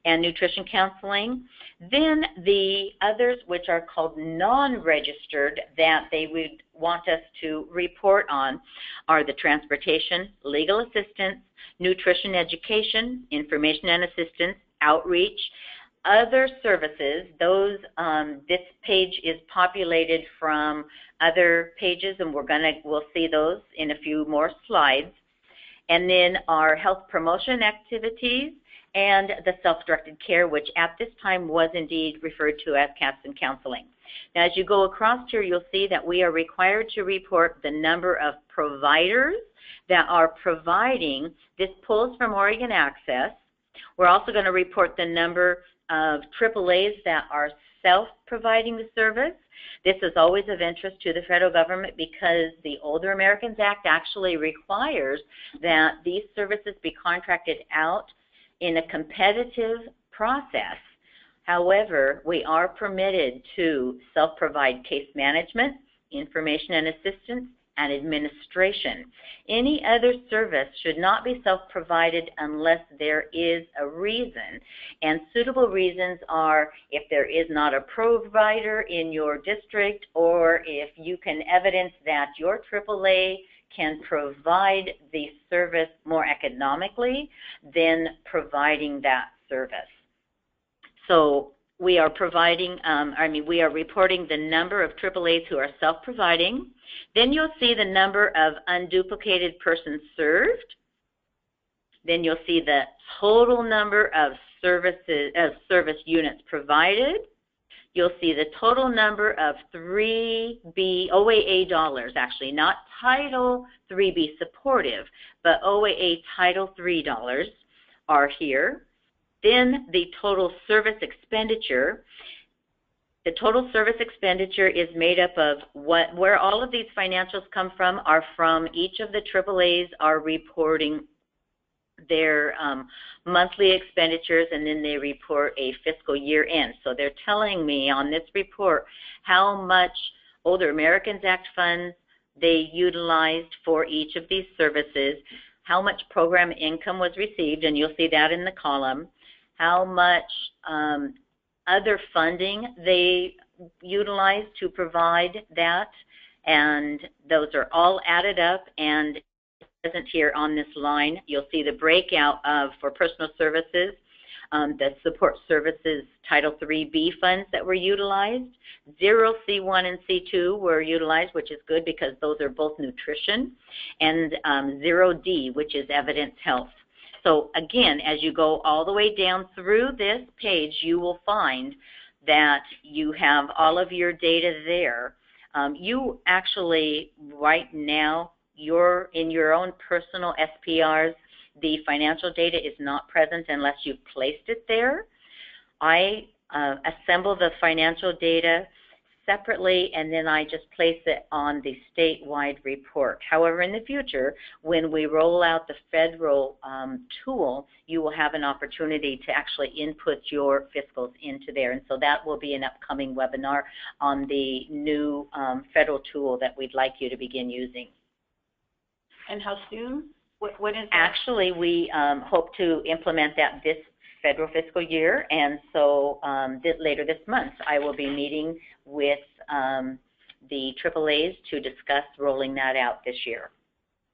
and nutrition counseling. Then the others, which are called non-registered, that they would want us to report on, are the transportation, legal assistance, nutrition education, information and assistance, outreach, other services, those um, this page is populated from other pages, and we're gonna we'll see those in a few more slides. And then our health promotion activities and the self-directed care, which at this time was indeed referred to as cash and counseling. Now, as you go across here, you'll see that we are required to report the number of providers that are providing. This pulls from Oregon Access. We're also going to report the number of AAAs that are self-providing the service. This is always of interest to the federal government because the Older Americans Act actually requires that these services be contracted out in a competitive process. However, we are permitted to self-provide case management, information and assistance, and administration. Any other service should not be self-provided unless there is a reason. And suitable reasons are if there is not a provider in your district or if you can evidence that your AAA can provide the service more economically than providing that service. So we are providing, um, I mean, we are reporting the number of AAAs who are self-providing. Then you'll see the number of unduplicated persons served. Then you'll see the total number of services, of service units provided. You'll see the total number of 3B OAA dollars, actually, not Title 3B supportive, but OAA Title 3 dollars are here. Then the total service expenditure. The total service expenditure is made up of what, where all of these financials come from are from each of the AAAs are reporting their um, monthly expenditures and then they report a fiscal year end. So they're telling me on this report how much Older Americans Act funds they utilized for each of these services how much program income was received, and you'll see that in the column, how much um, other funding they utilize to provide that, and those are all added up and present here on this line. You'll see the breakout of for personal services, um, the support services Title III-B funds that were utilized. Zero C1 and C2 were utilized, which is good because those are both nutrition, and um, zero D, which is evidence health. So again, as you go all the way down through this page, you will find that you have all of your data there. Um, you actually, right now, you're in your own personal SPRs, the financial data is not present unless you've placed it there. I uh, assemble the financial data separately and then I just place it on the statewide report. However, in the future, when we roll out the federal um, tool, you will have an opportunity to actually input your fiscals into there. And so that will be an upcoming webinar on the new um, federal tool that we'd like you to begin using. And how soon? What, what is that? Actually, we um, hope to implement that this federal fiscal year, and so um, this, later this month I will be meeting with um, the AAAs to discuss rolling that out this year.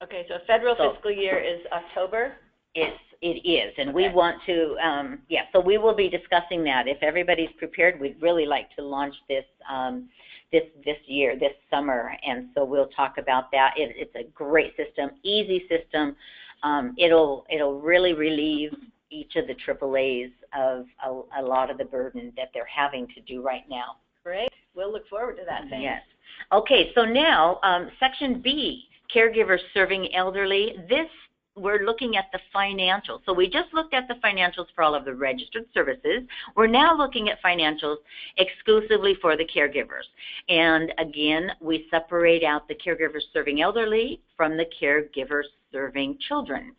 Okay, so federal So- fiscal year is October? It's, it is, and we want to, um, yeah, so we will be discussing that. If everybody's prepared, we'd really like to launch this, um, this, this year, this summer, and so we'll talk about that. It, it's a great system, easy system. Um, it'll, it'll really relieve each of the AAAs of a, a lot of the burden that they're having to do right now. Great. We'll look forward to that. Thanks. Yes. Okay, so now um, section B, caregivers serving elderly. This we're looking at the financials. So we just looked at the financials for all of the registered services. We're now looking at financials exclusively for the caregivers. And again, we separate out the caregivers serving elderly from the caregivers serving children.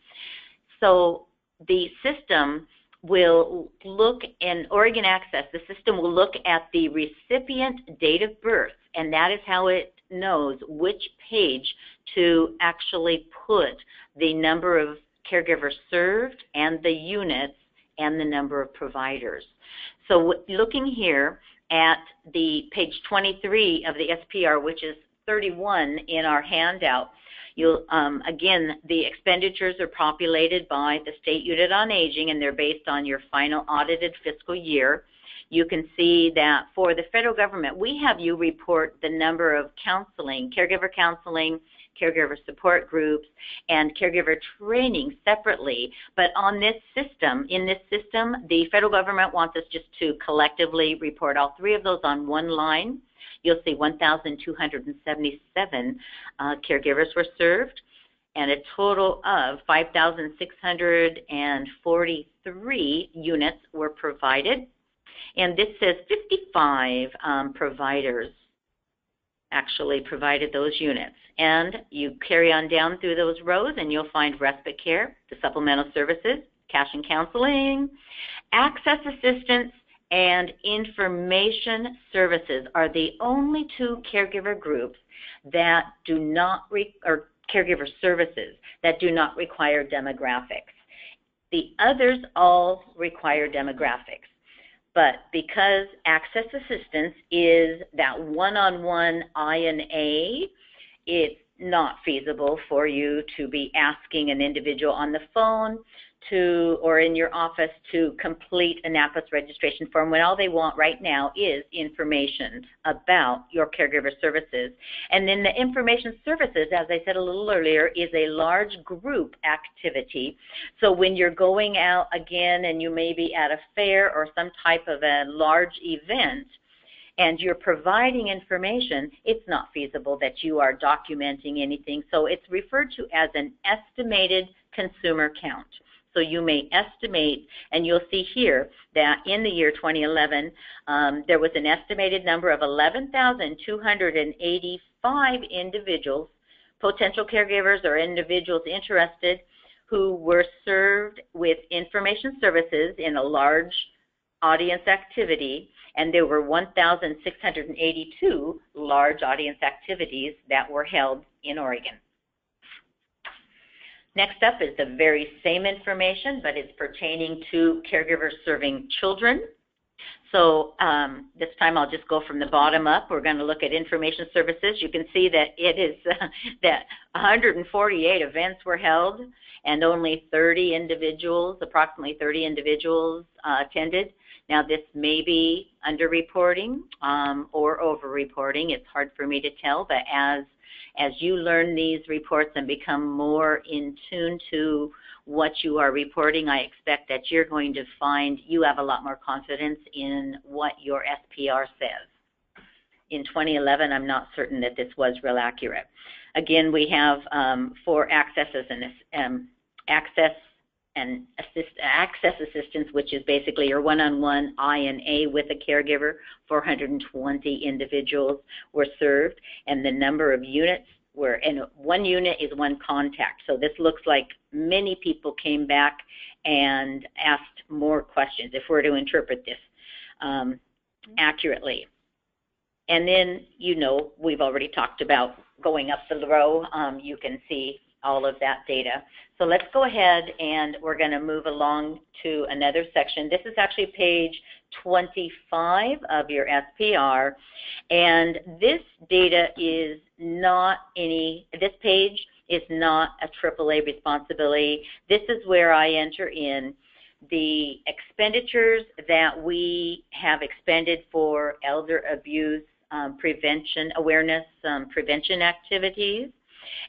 So the system will look in Oregon Access, the system will look at the recipient date of birth, and that is how it knows which page to actually put the number of caregivers served and the units and the number of providers. So looking here at the page 23 of the SPR, which is 31 in our handout, You'll, um, again, the expenditures are populated by the State Unit on Aging, and they're based on your final audited fiscal year. You can see that for the federal government, we have you report the number of counseling, caregiver counseling, caregiver support groups, and caregiver training separately. But on this system, in this system, the federal government wants us just to collectively report all three of those on one line. You'll see 1,277 uh, caregivers were served and a total of 5,643 units were provided. And this says 55 um, providers actually provided those units. And you carry on down through those rows and you'll find respite care, the supplemental services, cash and counseling, access assistance, and information services are the only two caregiver groups that do not, re- or caregiver services that do not require demographics. The others all require demographics. But because access assistance is that one-on-one I&A, it's not feasible for you to be asking an individual on the phone to or in your office to complete a NAPIS registration form when all they want right now is information about your caregiver services. And then the information services, as I said a little earlier, is a large group activity. So when you're going out again and you may be at a fair or some type of a large event, and you're providing information, it's not feasible that you are documenting anything. So it's referred to as an estimated consumer count. So you may estimate, and you'll see here that in the year 2011, um, there was an estimated number of 11,285 individuals, potential caregivers or individuals interested, who were served with information services in a large audience activity, and there were 1,682 large audience activities that were held in Oregon. Next up is the very same information, but it's pertaining to caregivers serving children. So um, this time I'll just go from the bottom up. We're going to look at information services. You can see that it is that 148 events were held and only 30 individuals, approximately 30 individuals uh, attended. Now this may be underreporting um, or overreporting. It's hard for me to tell, but as as you learn these reports and become more in tune to what you are reporting, I expect that you're going to find you have a lot more confidence in what your SPR says. In 2011, I'm not certain that this was real accurate. Again, we have um, for accesses and um, access and assist, access assistance, which is basically your one-on-one I&A with a caregiver. 420 individuals were served, and the number of units were, and one unit is one contact. So this looks like many people came back and asked more questions, if we're to interpret this um, accurately. And then, you know, we've already talked about going up the row. Um, you can see all of that data. So let's go ahead and we're going to move along to another section. This is actually page 25 of your SPR. And this data is not any, this page is not a AAA responsibility. This is where I enter in the expenditures that we have expended for elder abuse um, prevention, awareness um, prevention activities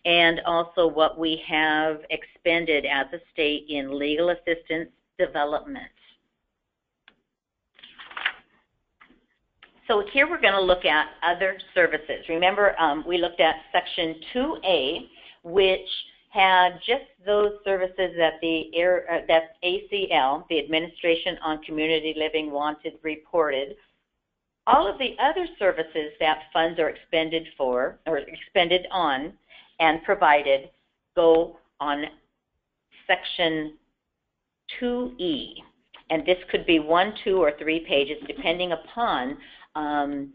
and also what we have expended as a state in legal assistance development. So here we're going to look at other services. Remember, um, we looked at Section 2A, which had just those services that the uh, that ACL, the Administration on Community Living, wanted reported. All of the other services that funds are expended for or expended on and provided go on section 2E. And this could be one, two, or three pages depending upon um,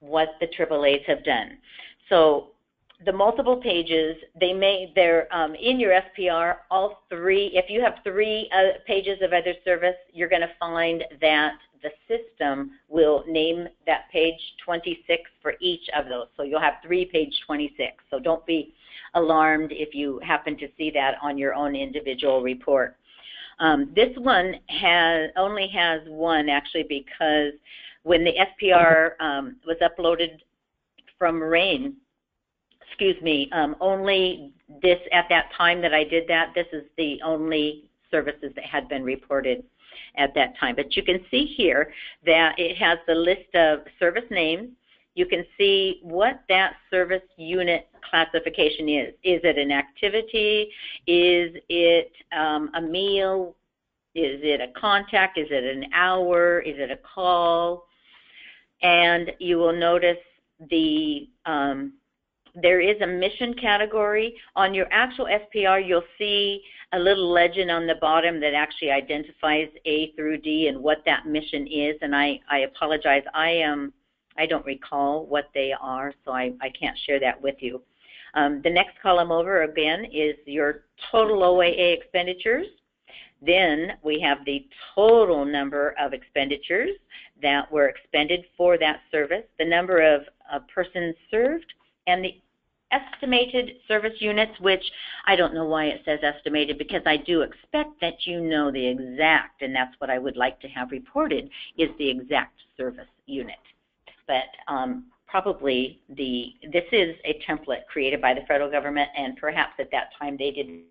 what the AAAs have done. So the multiple pages, they may, they're um, in your SPR, all three, if you have three uh, pages of other service, you're going to find that the system will name that page 26 for each of those. So you'll have three page 26. So don't be alarmed if you happen to see that on your own individual report. Um, this one has only has one actually because when the SPR um, was uploaded from RAINN, excuse me, um, only this at that time that I did that, this is the only services that had been reported at that time. But you can see here that it has the list of service names. You can see what that service unit classification is. Is it an activity? Is it um, a meal? Is it a contact? Is it an hour? Is it a call? And you will notice the um, there is a mission category. On your actual SPR, you'll see a little legend on the bottom that actually identifies A through D and what that mission is. And I, I apologize, I am I don't recall what they are, so I, I can't share that with you. Um, the next column over again is your total OAA expenditures. Then we have the total number of expenditures that were expended for that service, the number of uh, persons served, and the estimated service units, which I don't know why it says estimated because I do expect that you know the exact, and that's what I would like to have reported, is the exact service unit. But um, probably the this is a template created by the federal government, and perhaps at that time they didn't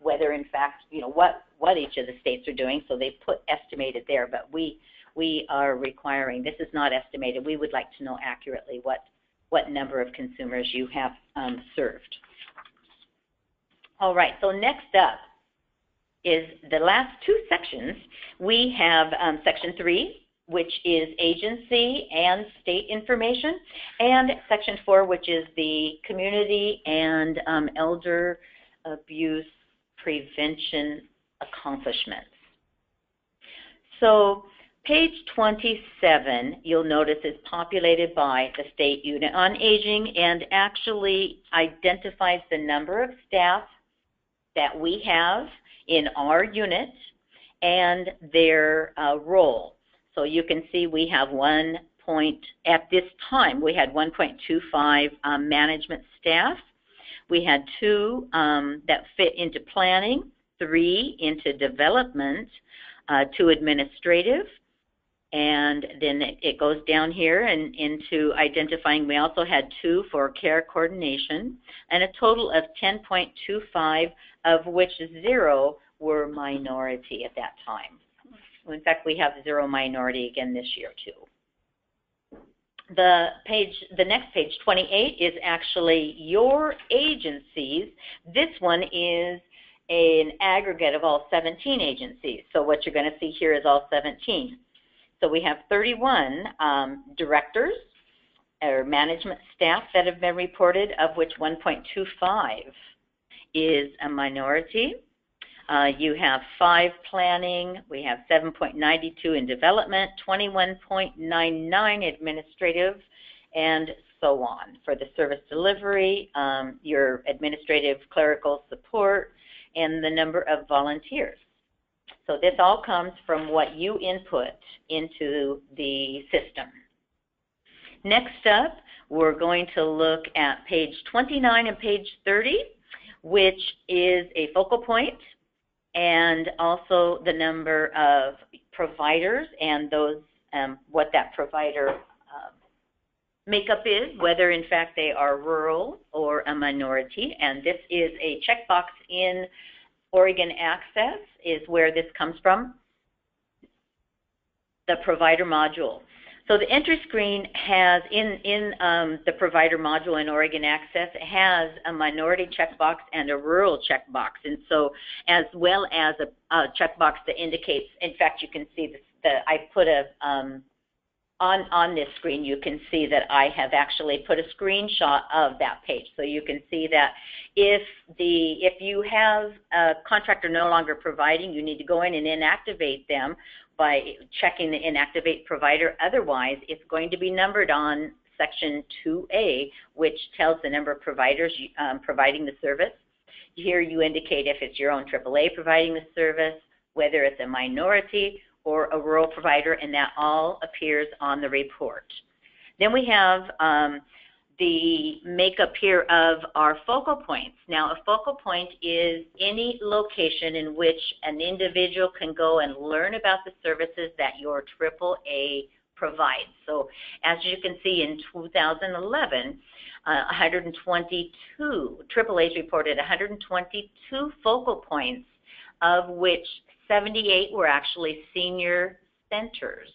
whether in fact you know what what each of the states are doing, so they put estimated there. But we we are requiring this is not estimated. We would like to know accurately what what number of consumers you have um, served. All right, so next up is the last two sections. We have um, section three, which is agency and state information, and section four, which is the community and um, elder abuse prevention accomplishments. So Page 27, you'll notice, is populated by the State Unit on Aging and actually identifies the number of staff that we have in our unit and their uh, role. So you can see we have one point, at this time, we had 1.25 um, management staff. We had two um, that fit into planning, three into development, uh, two administrative, and then it, it goes down here and into identifying. We also had two for care coordination, and a total of 10.25, of which zero were minority at that time. In fact, we have zero minority again this year too. The page, the next page, 28, is actually your agencies. This one is an aggregate of all 17 agencies. So what you're going to see here is all 17. So we have 31 um, directors or management staff that have been reported, of which 1.25 is a minority. Uh, you have five planning, we have 7.92 in development, 21.99 administrative, and so on. For the service delivery, um, your administrative clerical support, and the number of volunteers. So this all comes from what you input into the system. Next up, we're going to look at page 29 and page 30, which is a focal point and also the number of providers and those um, what that provider uh, makeup is, whether in fact they are rural or a minority. And this is a checkbox in Oregon Access is where this comes from. The provider module. So the entry screen has, in, in um, the provider module in Oregon Access, has a minority checkbox and a rural checkbox. And so, as well as a, a checkbox that indicates, in fact, you can see the, the I put a, um, on, on this screen, you can see that I have actually put a screenshot of that page. So you can see that if the if you have a contractor no longer providing, you need to go in and inactivate them by checking the inactivate provider. Otherwise, it's going to be numbered on section 2A, which tells the number of providers um, providing the service. Here you indicate if it's your own AAA providing the service, whether it's a minority or a rural provider, and that all appears on the report. Then we have um, the makeup here of our focal points. Now, a focal point is any location in which an individual can go and learn about the services that your AAA provides. So, as you can see in 2011, uh, 122 AAA's reported 122 focal points, of which 78 were actually senior centers.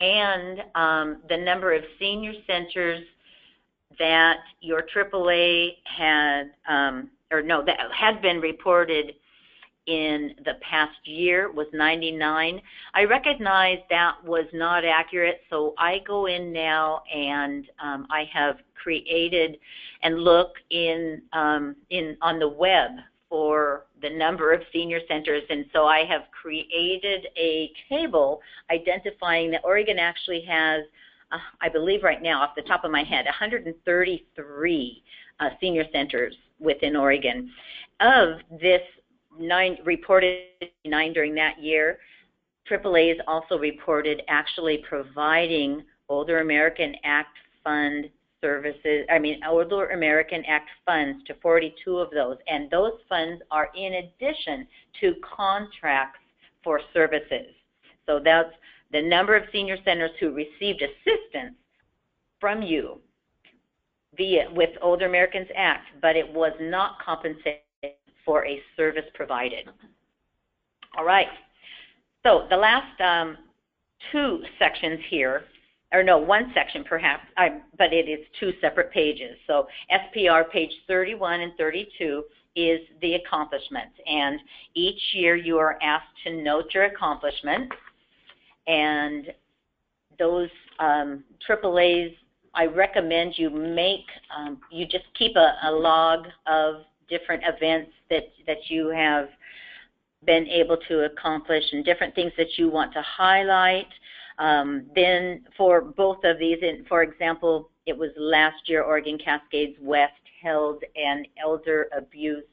And um, the number of senior centers that your AAA had, um, or no, that had been reported in the past year was 99. I recognize that was not accurate, so I go in now and um, I have created and look in um, in on the web for the number of senior centers, and so I have created a table identifying that Oregon actually has uh, I believe right now, off the top of my head, 133 uh, senior centers within Oregon. Of this nine reported nine during that year, AAA AAA's also reported actually providing Older American Act Fund services, I mean, Older American Act funds to 42 of those. And those funds are in addition to contracts for services. So that's the number of senior centers who received assistance from you via with Older Americans Act, but it was not compensated for a service provided. All right. So the last um, two sections here, or no, one section perhaps, I, but it is two separate pages. So SPR page 31 and 32 is the accomplishments, and each year you are asked to note your accomplishments and those um, AAA's, I recommend you make, um, you just keep a, a, log of different events that, that you have been able to accomplish and different things that you want to highlight. Um, then for both of these, in, for example, it was last year Oregon Cascades West held an elder abuse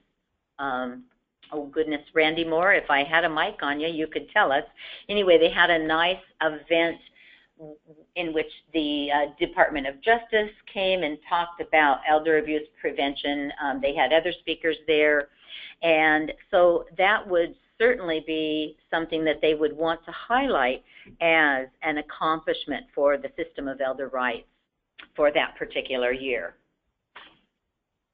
um, oh goodness, Randy Moore, if I had a mic on you, you could tell us. Anyway, they had a nice event in which the uh, Department of Justice came and talked about elder abuse prevention. Um, they had other speakers there. And so that would certainly be something that they would want to highlight as an accomplishment for the system of elder rights for that particular year.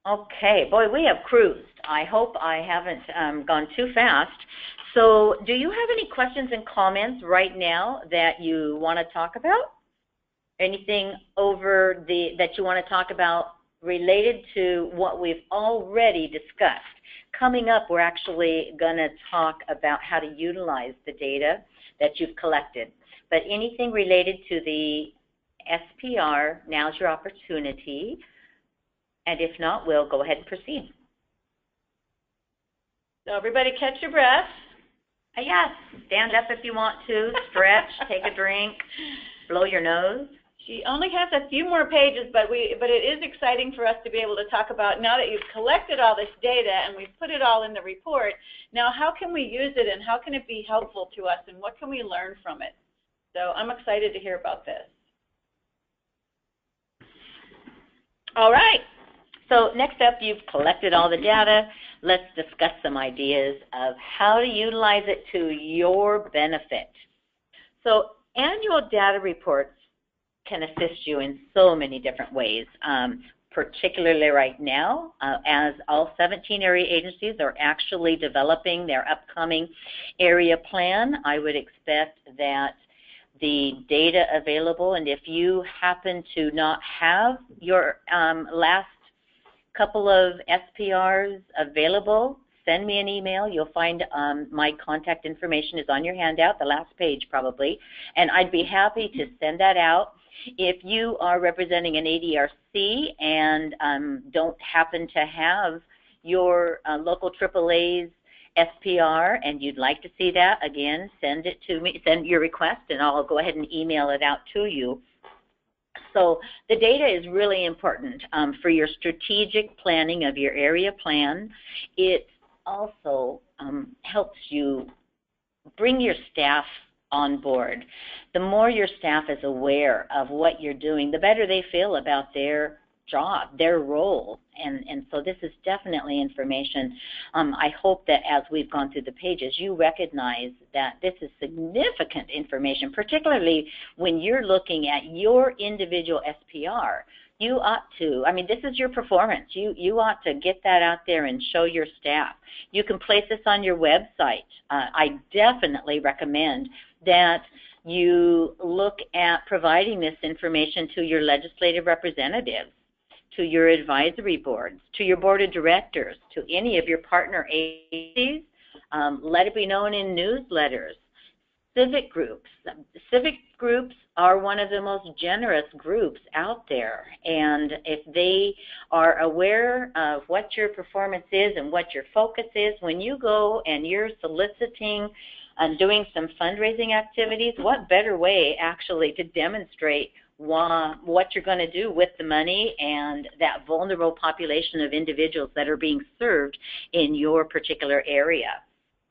Okay, boy, we have cruised. I hope I haven't um, gone too fast. So, do you have any questions and comments right now that you want to talk about? Anything over the that you want to talk about related to what we've already discussed? Coming up, we're actually going to talk about how to utilize the data that you've collected. But anything related to the SPR, now's your opportunity. And if not, we'll go ahead and proceed. So everybody catch your breath. Uh, yes, stand up if you want to, stretch, take a drink, blow your nose. She only has a few more pages, but we but it is exciting for us to be able to talk about now that you've collected all this data and we've put it all in the report. Now, how can we use it and how can it be helpful to us and what can we learn from it? So I'm excited to hear about this. All right. So next up, you've collected all the data. Let's discuss some ideas of how to utilize it to your benefit. So annual data reports can assist you in so many different ways. Um, particularly right now, uh, as all 17 area agencies are actually developing their upcoming area plan, I would expect that the data available, and if you happen to not have your um, last couple of SPRs available, send me an email. You'll find um, my contact information is on your handout, the last page probably, and I'd be happy to send that out. If you are representing an ADRC and um, don't happen to have your uh, local AAA's SPR and you'd like to see that, again, send it to me, send your request, and I'll go ahead and email it out to you. So the data is really important um, for your strategic planning of your area plan. It also um, helps you bring your staff on board. The more your staff is aware of what you're doing, the better they feel about their job, their role. And, and so this is definitely information. Um, I hope that as we've gone through the pages, you recognize that this is significant information, particularly when you're looking at your individual SPR. You ought to, I mean, this is your performance. You, you ought to get that out there and show your staff. You can place this on your website. Uh, I definitely recommend that you look at providing this information to your legislative representatives to your advisory boards, to your board of directors, to any of your partner agencies. Um, let it be known in newsletters. Civic groups. Civic groups are one of the most generous groups out there. And if they are aware of what your performance is and what your focus is, when you go and you're soliciting and doing some fundraising activities, what better way actually to demonstrate what you're going to do with the money and that vulnerable population of individuals that are being served in your particular area.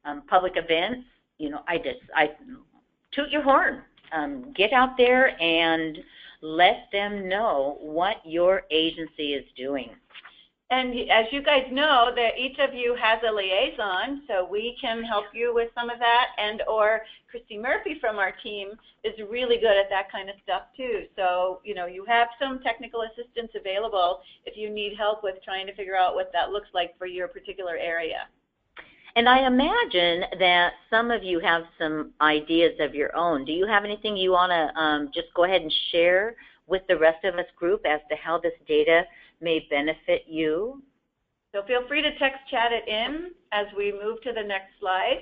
Um, public events, you know, I just I toot your horn, um, get out there and let them know what your agency is doing. And as you guys know, that each of you has a liaison, so we can help you with some of that. And or Christy Murphy from our team is really good at that kind of stuff too. So you know, you have some technical assistance available if you need help with trying to figure out what that looks like for your particular area. And I imagine that some of you have some ideas of your own. Do you have anything you want to um, just go ahead and share with the rest of us group as to how this data may benefit you. So feel free to text chat it in as we move to the next slide.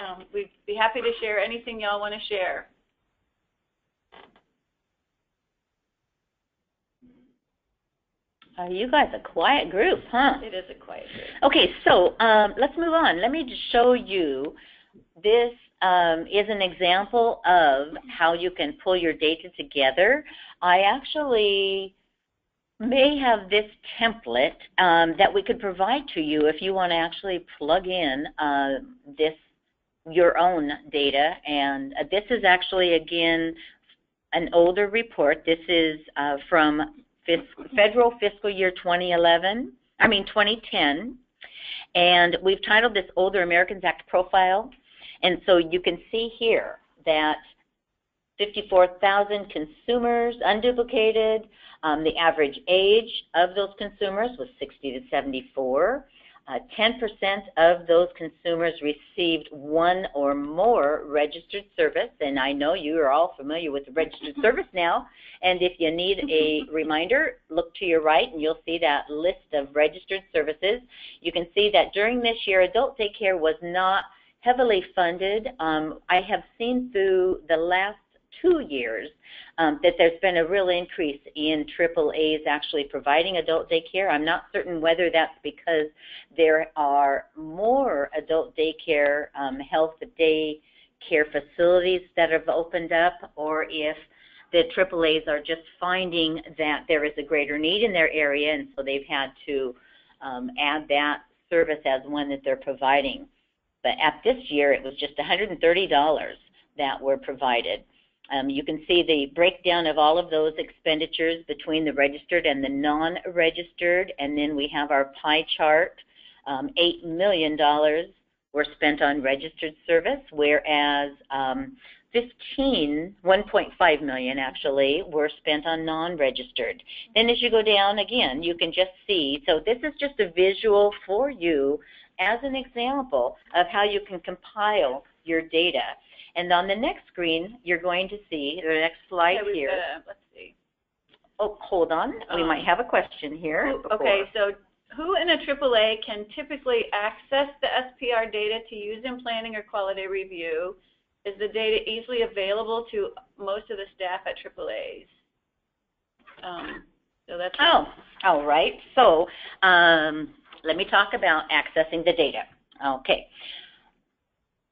Um, we'd be happy to share anything y'all want to share. Are you guys a quiet group, huh? It is a quiet group. Okay, so um, let's move on. Let me just show you. This um, is an example of how you can pull your data together. I actually may have this template um, that we could provide to you if you want to actually plug in uh, this your own data. And uh, this is actually again an older report. This is uh, from federal fiscal year 2011. I mean 2010. And we've titled this Older Americans Act Profile. And so you can see here that 54,000 consumers unduplicated. Um, the average age of those consumers was 60 to 74. Uh, 10% of those consumers received one or more registered service, and I know you are all familiar with the registered service now. And if you need a reminder, look to your right and you'll see that list of registered services. You can see that during this year, adult daycare was not heavily funded. Um, I have seen through the last two years um, that there's been a real increase in AAAs actually providing adult daycare. I'm not certain whether that's because there are more adult daycare, um, health day care facilities that have opened up, or if the AAAs are just finding that there is a greater need in their area, and so they've had to um, add that service as one that they're providing. But at this year, it was just $130 that were provided. Um, you can see the breakdown of all of those expenditures between the registered and the non-registered, and then we have our pie chart. Um, $8 million were spent on registered service, whereas um, 15, 1.5 million actually, were spent on non-registered. Then as you go down again, you can just see, so this is just a visual for you as an example of how you can compile your data. And on the next screen, you're going to see the next slide here. gotta- let's see. Oh, hold on. We Um, might have a question here. Before- Okay, so who in a AAA can typically access the SPR data to use in planning or quality review? Is the data easily available to most of the staff at AAAs? Um, so that's. Oh, all right. So um, let me talk about accessing the data. Okay.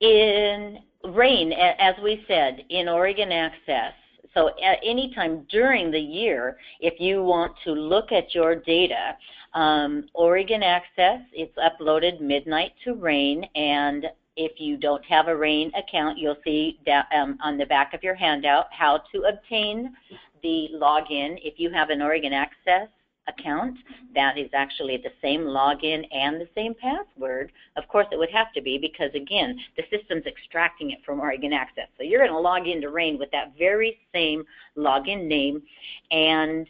In RAIN, as we said, in Oregon Access, so at any time during the year, if you want to look at your data, um, Oregon Access, it's uploaded midnight to RAIN, and if you don't have a RAIN account, you'll see that um, on the back of your handout how to obtain the login. If you have an Oregon Access account, that is actually the same login and the same password. Of course, it would have to be because, again, the system's extracting it from Oregon Access. So you're going to log into RAIN with that very same login name and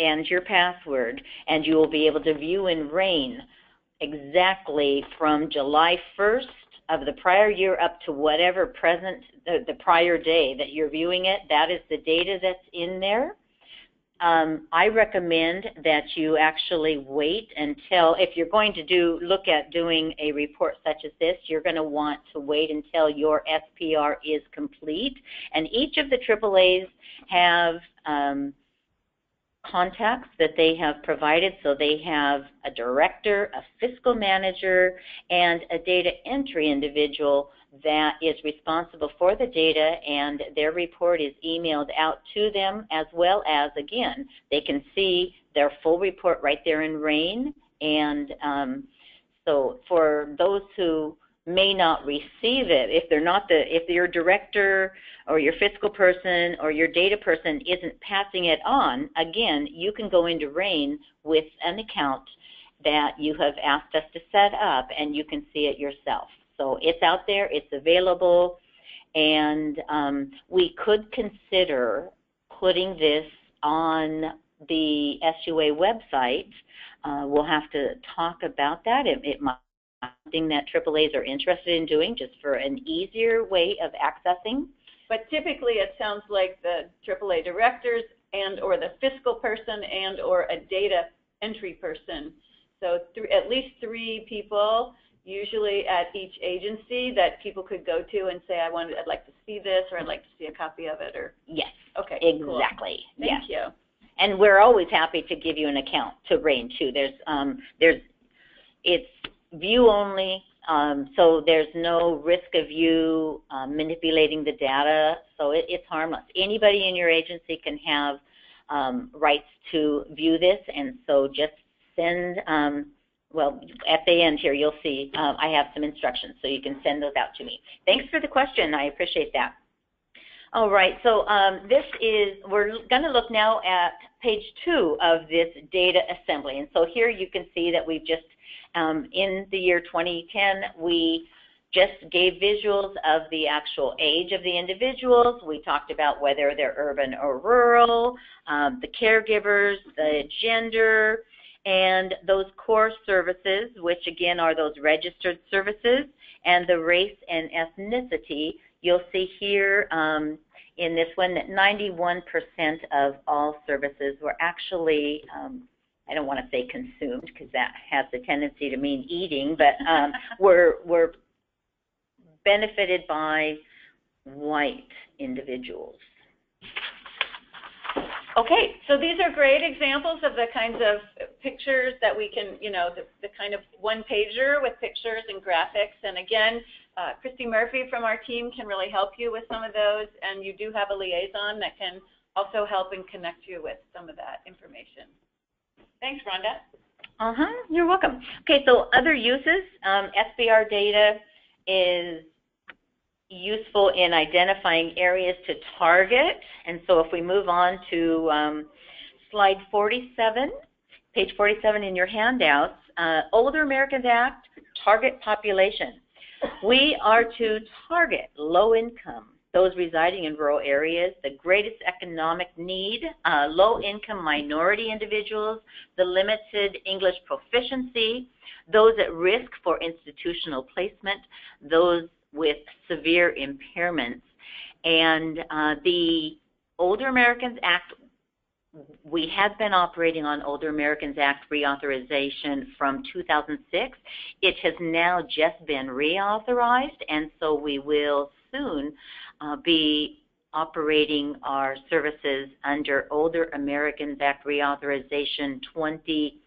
and your password, and you will be able to view in RAIN exactly from July 1st of the prior year up to whatever present the, the prior day that you're viewing it. That is the data that's in there. Um, I recommend that you actually wait until, if you're going to do look at doing a report such as this, you're going to want to wait until your SPR is complete. And each of the AAAs have um, contacts that they have provided. So they have a director, a fiscal manager, and a data entry individual that is responsible for the data and their report is emailed out to them as well as, again, they can see their full report right there in RAIN. And um, so for those who may not receive it, if they're not the, if your director or your fiscal person or your data person isn't passing it on, again, you can go into RAIN with an account that you have asked us to set up and you can see it yourself. So it's out there, it's available, and um, we could consider putting this on the SUA website. Uh, we'll have to talk about that. It, it might be something that AAAs are interested in doing just for an easier way of accessing. But typically, it sounds like the AAA directors and or the fiscal person and or a data entry person. So th- at least three people usually at each agency that people could go to and say, I want, I'd like to see this, or I'd like to see a copy of it, or Yes, okay, cool. exactly. Thank yes. you. and we're always happy to give you an account to RAIN too. There's um, there's it's view only, um, so there's no risk of you um, manipulating the data. So it, it's harmless. Anybody in your agency can have um, rights to view this, and so just send, um, well, at the end here, you'll see uh, I have some instructions, so you can send those out to me. Thanks for the question. I appreciate that. All right, so um, this is, we're going to look now at page two of this data assembly. And so here you can see that we've just, um, in the year 2010, we just gave visuals of the actual age of the individuals. We talked about whether they're urban or rural, um, the caregivers, the gender, and those core services, which again are those registered services, and the race and ethnicity. You'll see here um, in this one that 91% of all services were actually um, I don't want to say consumed because that has the tendency to mean eating, but um, were were benefited by white individuals. Okay, so these are great examples of the kinds of pictures that we can, you know, the, the kind of one pager with pictures and graphics. And again, uh, Christy Murphy from our team can really help you with some of those. And you do have a liaison that can also help and connect you with some of that information. Thanks, Rhonda. Uh-huh, you're welcome. Okay, so other uses, um, SPR data is useful in identifying areas to target. And so if we move on to um, slide 47, page 47 in your handouts, uh, Older Americans Act, target population. We are to target low income, those residing in rural areas, the greatest economic need, uh, low income minority individuals, the limited English proficiency, those at risk for institutional placement, those with severe impairments. And uh, the Older Americans Act, we have been operating on Older Americans Act reauthorization from 2006. It has now just been reauthorized, and so we will soon uh, be operating our services under Older Americans Act reauthorization 20.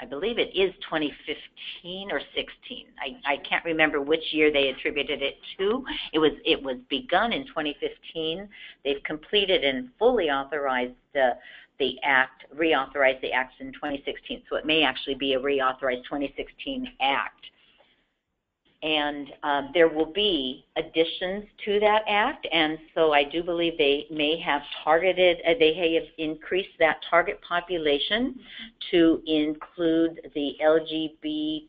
I believe it is 2015 or 16. I, I can't remember which year they attributed it to. It was it was begun in 2015. They've completed and fully authorized the the act, reauthorized the act in 2016. So it may actually be a reauthorized 2016 act and um, there will be additions to that act. And so I do believe they may have targeted, uh, they have increased that target population to include the LGBT,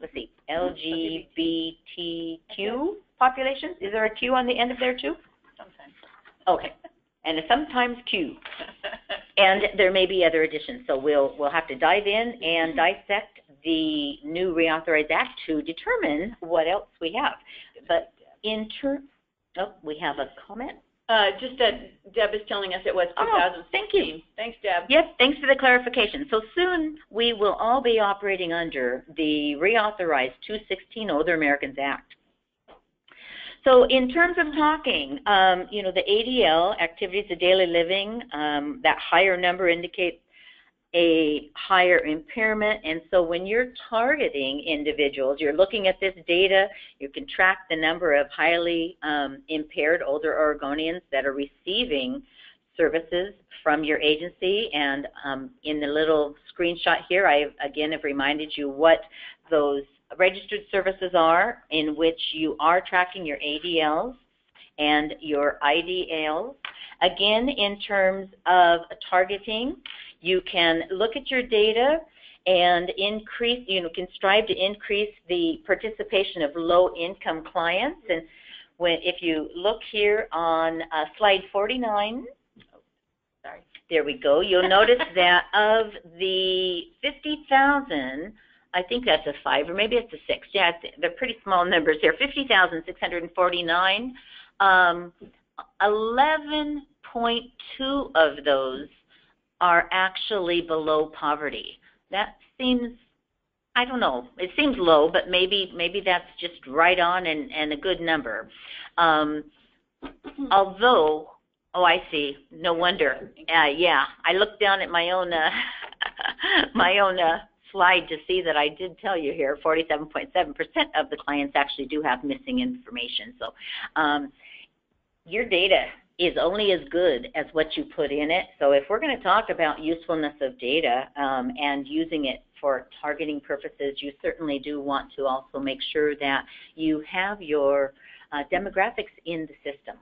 let's see, LGBTQ population. Is there a Q on the end of there too? Sometimes. Okay. And sometimes Q. and there may be other additions. So we'll we'll have to dive in and dissect the new reauthorized act to determine what else we have. But in terms, oh, we have a comment. Uh, just that Deb is telling us it was 2016. Oh, thank you. Thanks, Deb. Yep, thanks for the clarification. So soon we will all be operating under the reauthorized 216 Older Americans Act. So in terms of talking, um, you know, the ADL, activities of daily living, um, that higher number indicates a higher impairment. And so when you're targeting individuals, you're looking at this data, you can track the number of highly um, impaired older Oregonians that are receiving services from your agency. And um, in the little screenshot here, I again have reminded you what those registered services are in which you are tracking your ADLs and your IDLs. Again, in terms of targeting, you can look at your data and increase, you know, can strive to increase the participation of low-income clients. And when, if you look here on uh, slide 49, sorry, there we go. You'll notice that of the 50,000, I think that's a five, or maybe it's a six. Yeah, they're pretty small numbers here. 50,649. Um, 11.2 of those are actually below poverty. That seems I don't know. It seems low, but maybe maybe that's just right on and, and a good number. Um, although, oh, I see. No wonder. Uh, yeah, I looked down at my own uh, my own uh, slide to see that I did tell you here. Forty-seven point seven percent of the clients actually do have missing information. So, um, your data is only as good as what you put in it. So if we're going to talk about usefulness of data um, and using it for targeting purposes, you certainly do want to also make sure that you have your uh, demographics in the system.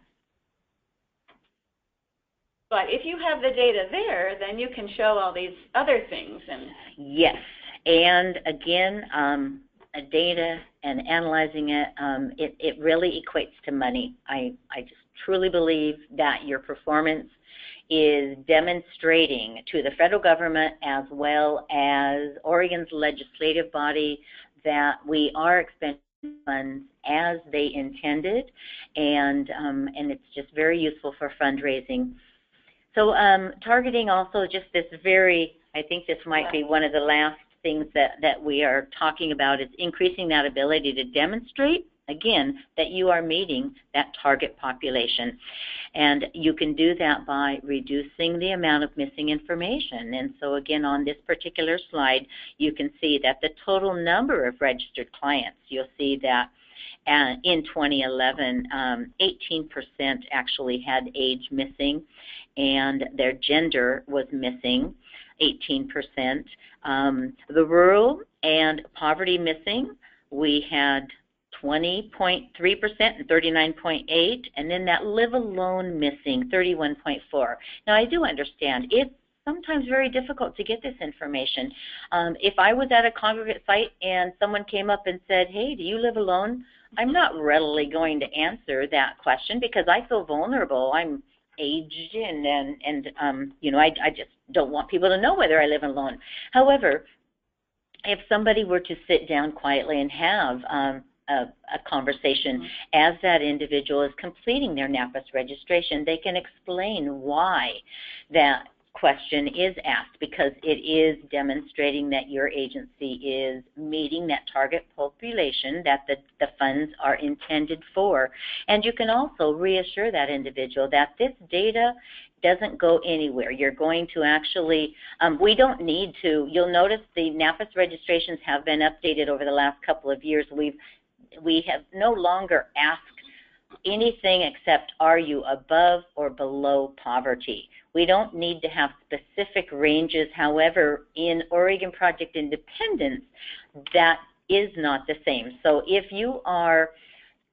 But if you have the data there, then you can show all these other things. And yes, and again, um, data and analyzing it, um, it, it really equates to money. I, I just truly believe that your performance is demonstrating to the federal government as well as Oregon's legislative body that we are expending funds as they intended, and um, and it's just very useful for fundraising. So um, targeting also just this very, I think this might be one of the last things that, that we are talking about is increasing that ability to demonstrate again that you are meeting that target population and you can do that by reducing the amount of missing information and so again on this particular slide you can see that the total number of registered clients you'll see that uh, in 2011 um, 18% actually had age missing and their gender was missing 18%. Um, the rural and poverty missing, we had 20.3% and 39.8, and then that live alone missing 31.4. Now I do understand it's sometimes very difficult to get this information. Um, if I was at a congregate site and someone came up and said, "Hey, do you live alone?" I'm not readily going to answer that question because I feel vulnerable. I'm aged and and and um you know I I just don't want people to know whether I live alone. However, if somebody were to sit down quietly and have um a, a conversation mm-hmm. as that individual is completing their NAPIS registration, they can explain why that question is asked because it is demonstrating that your agency is meeting that target population that the, the funds are intended for. And you can also reassure that individual that this data doesn't go anywhere. You're going to actually, um, we don't need to, you'll notice the NAPIS registrations have been updated over the last couple of years. We've, we have no longer asked anything except are you above or below poverty. We don't need to have specific ranges. However, in Oregon Project Independence, that is not the same. So if you are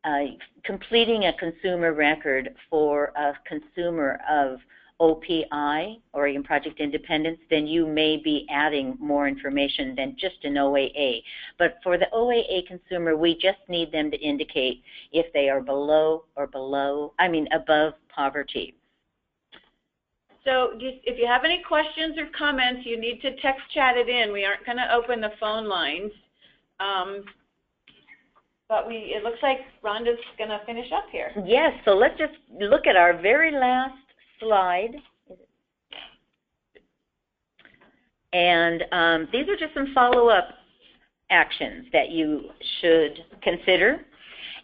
uh, completing a consumer record for a consumer of OPI, Oregon Project Independence, then you may be adding more information than just an OAA. But for the OAA consumer, we just need them to indicate if they are below or below, I mean above poverty. So if you have any questions or comments, you need to text chat it in. We aren't going to open the phone lines. Um, but we, it looks like Rhonda's going to finish up here. Yes, so let's just look at our very last slide. And um, these are just some follow-up actions that you should consider.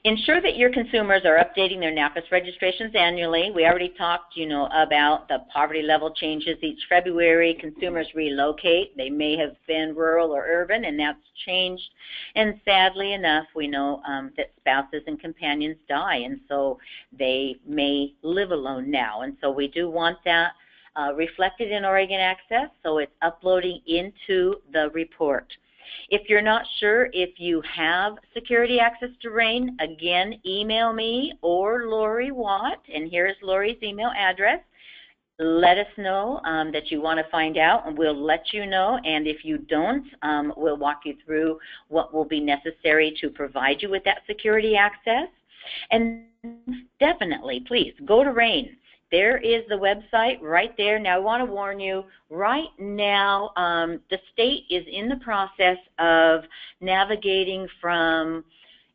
Ensure that your consumers are updating their NAPIS registrations annually. We already talked, you know, about the poverty level changes each February. Consumers relocate. They may have been rural or urban, and that's changed. And sadly enough, we know um, that spouses and companions die, and so they may live alone now. And so we do want that uh, reflected in Oregon Access, so it's uploading into the report. If you're not sure if you have security access to RAIN, again, email me or Lori Watt, and here's Lori's email address. Let us know um, that you want to find out, and we'll let you know. And if you don't, um, we'll walk you through what will be necessary to provide you with that security access. And definitely, please go to RAIN. There is the website right there. Now, I want to warn you, right now, um, the state is in the process of navigating from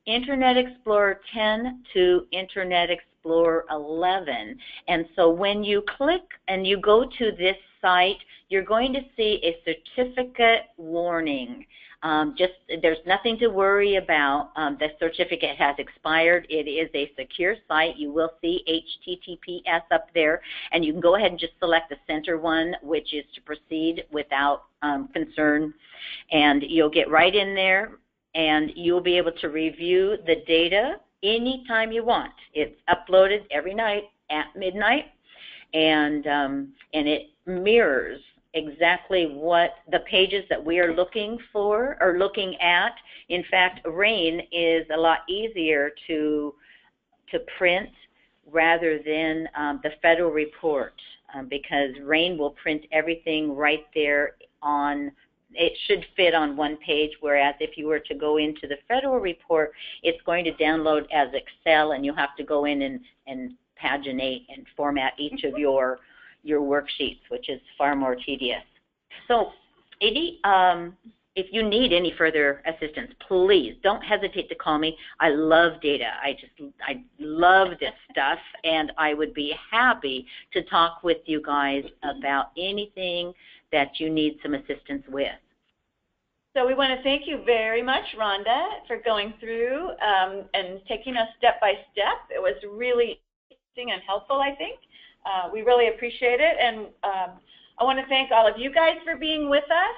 Internet Explorer 10 to Internet Explorer 11. And so when you click and you go to this site, you're going to see a certificate warning. Um, just there's nothing to worry about. Um, the certificate has expired. It is a secure site. You will see HTTPS up there, and you can go ahead and just select the center one, which is to proceed without um, concern, and you'll get right in there, and you'll be able to review the data anytime you want. It's uploaded every night at midnight, and um, and it mirrors exactly what the pages that we are looking for or looking at. In fact, RAIN is a lot easier to to print rather than um, the federal report um, because RAIN will print everything right there on it should fit on one page, whereas if you were to go into the federal report, it's going to download as Excel and you'll have to go in and, and paginate and format each of your your worksheets, which is far more tedious. So, Edie, um, if you need any further assistance, please don't hesitate to call me. I love data. I just I love this stuff, and I would be happy to talk with you guys about anything that you need some assistance with. So we want to thank you very much, Rhonda, for going through um, and taking us step by step. It was really interesting and helpful, I think. Uh, we really appreciate it, and um, I want to thank all of you guys for being with us.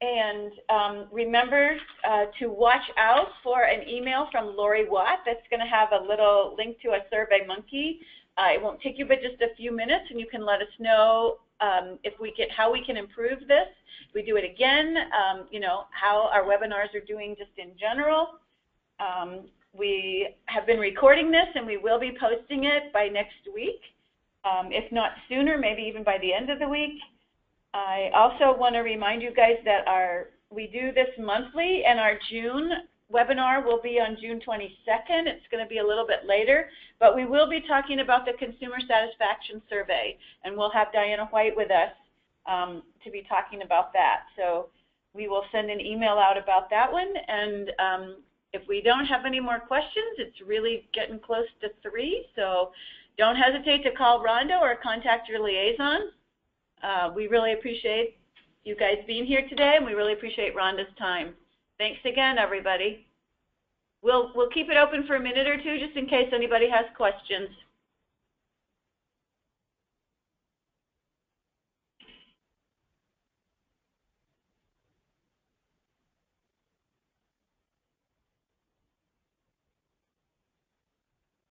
And um, remember uh, to watch out for an email from Lori Watt that's going to have a little link to a Survey Monkey. Uh, it won't take you but just a few minutes, and you can let us know um, if we get how we can improve this. If we do it again, um, you know how our webinars are doing just in general. We have been recording this, and we will be posting it by next week um, if not sooner, maybe even by the end of the week. I also want to remind you guys that our we do this monthly, and our June webinar will be on June 22nd. It's going to be a little bit later, but we will be talking about the Consumer Satisfaction Survey, and we'll have Diana White with us um, to be talking about that. So we will send an email out about that one, and um, if we don't have any more questions, it's really getting close to three, so don't hesitate to call Rhonda or contact your liaison. Uh, we really appreciate you guys being here today, and we really appreciate Rhonda's time. Thanks again, everybody. We'll, we'll keep it open for a minute or two just in case anybody has questions.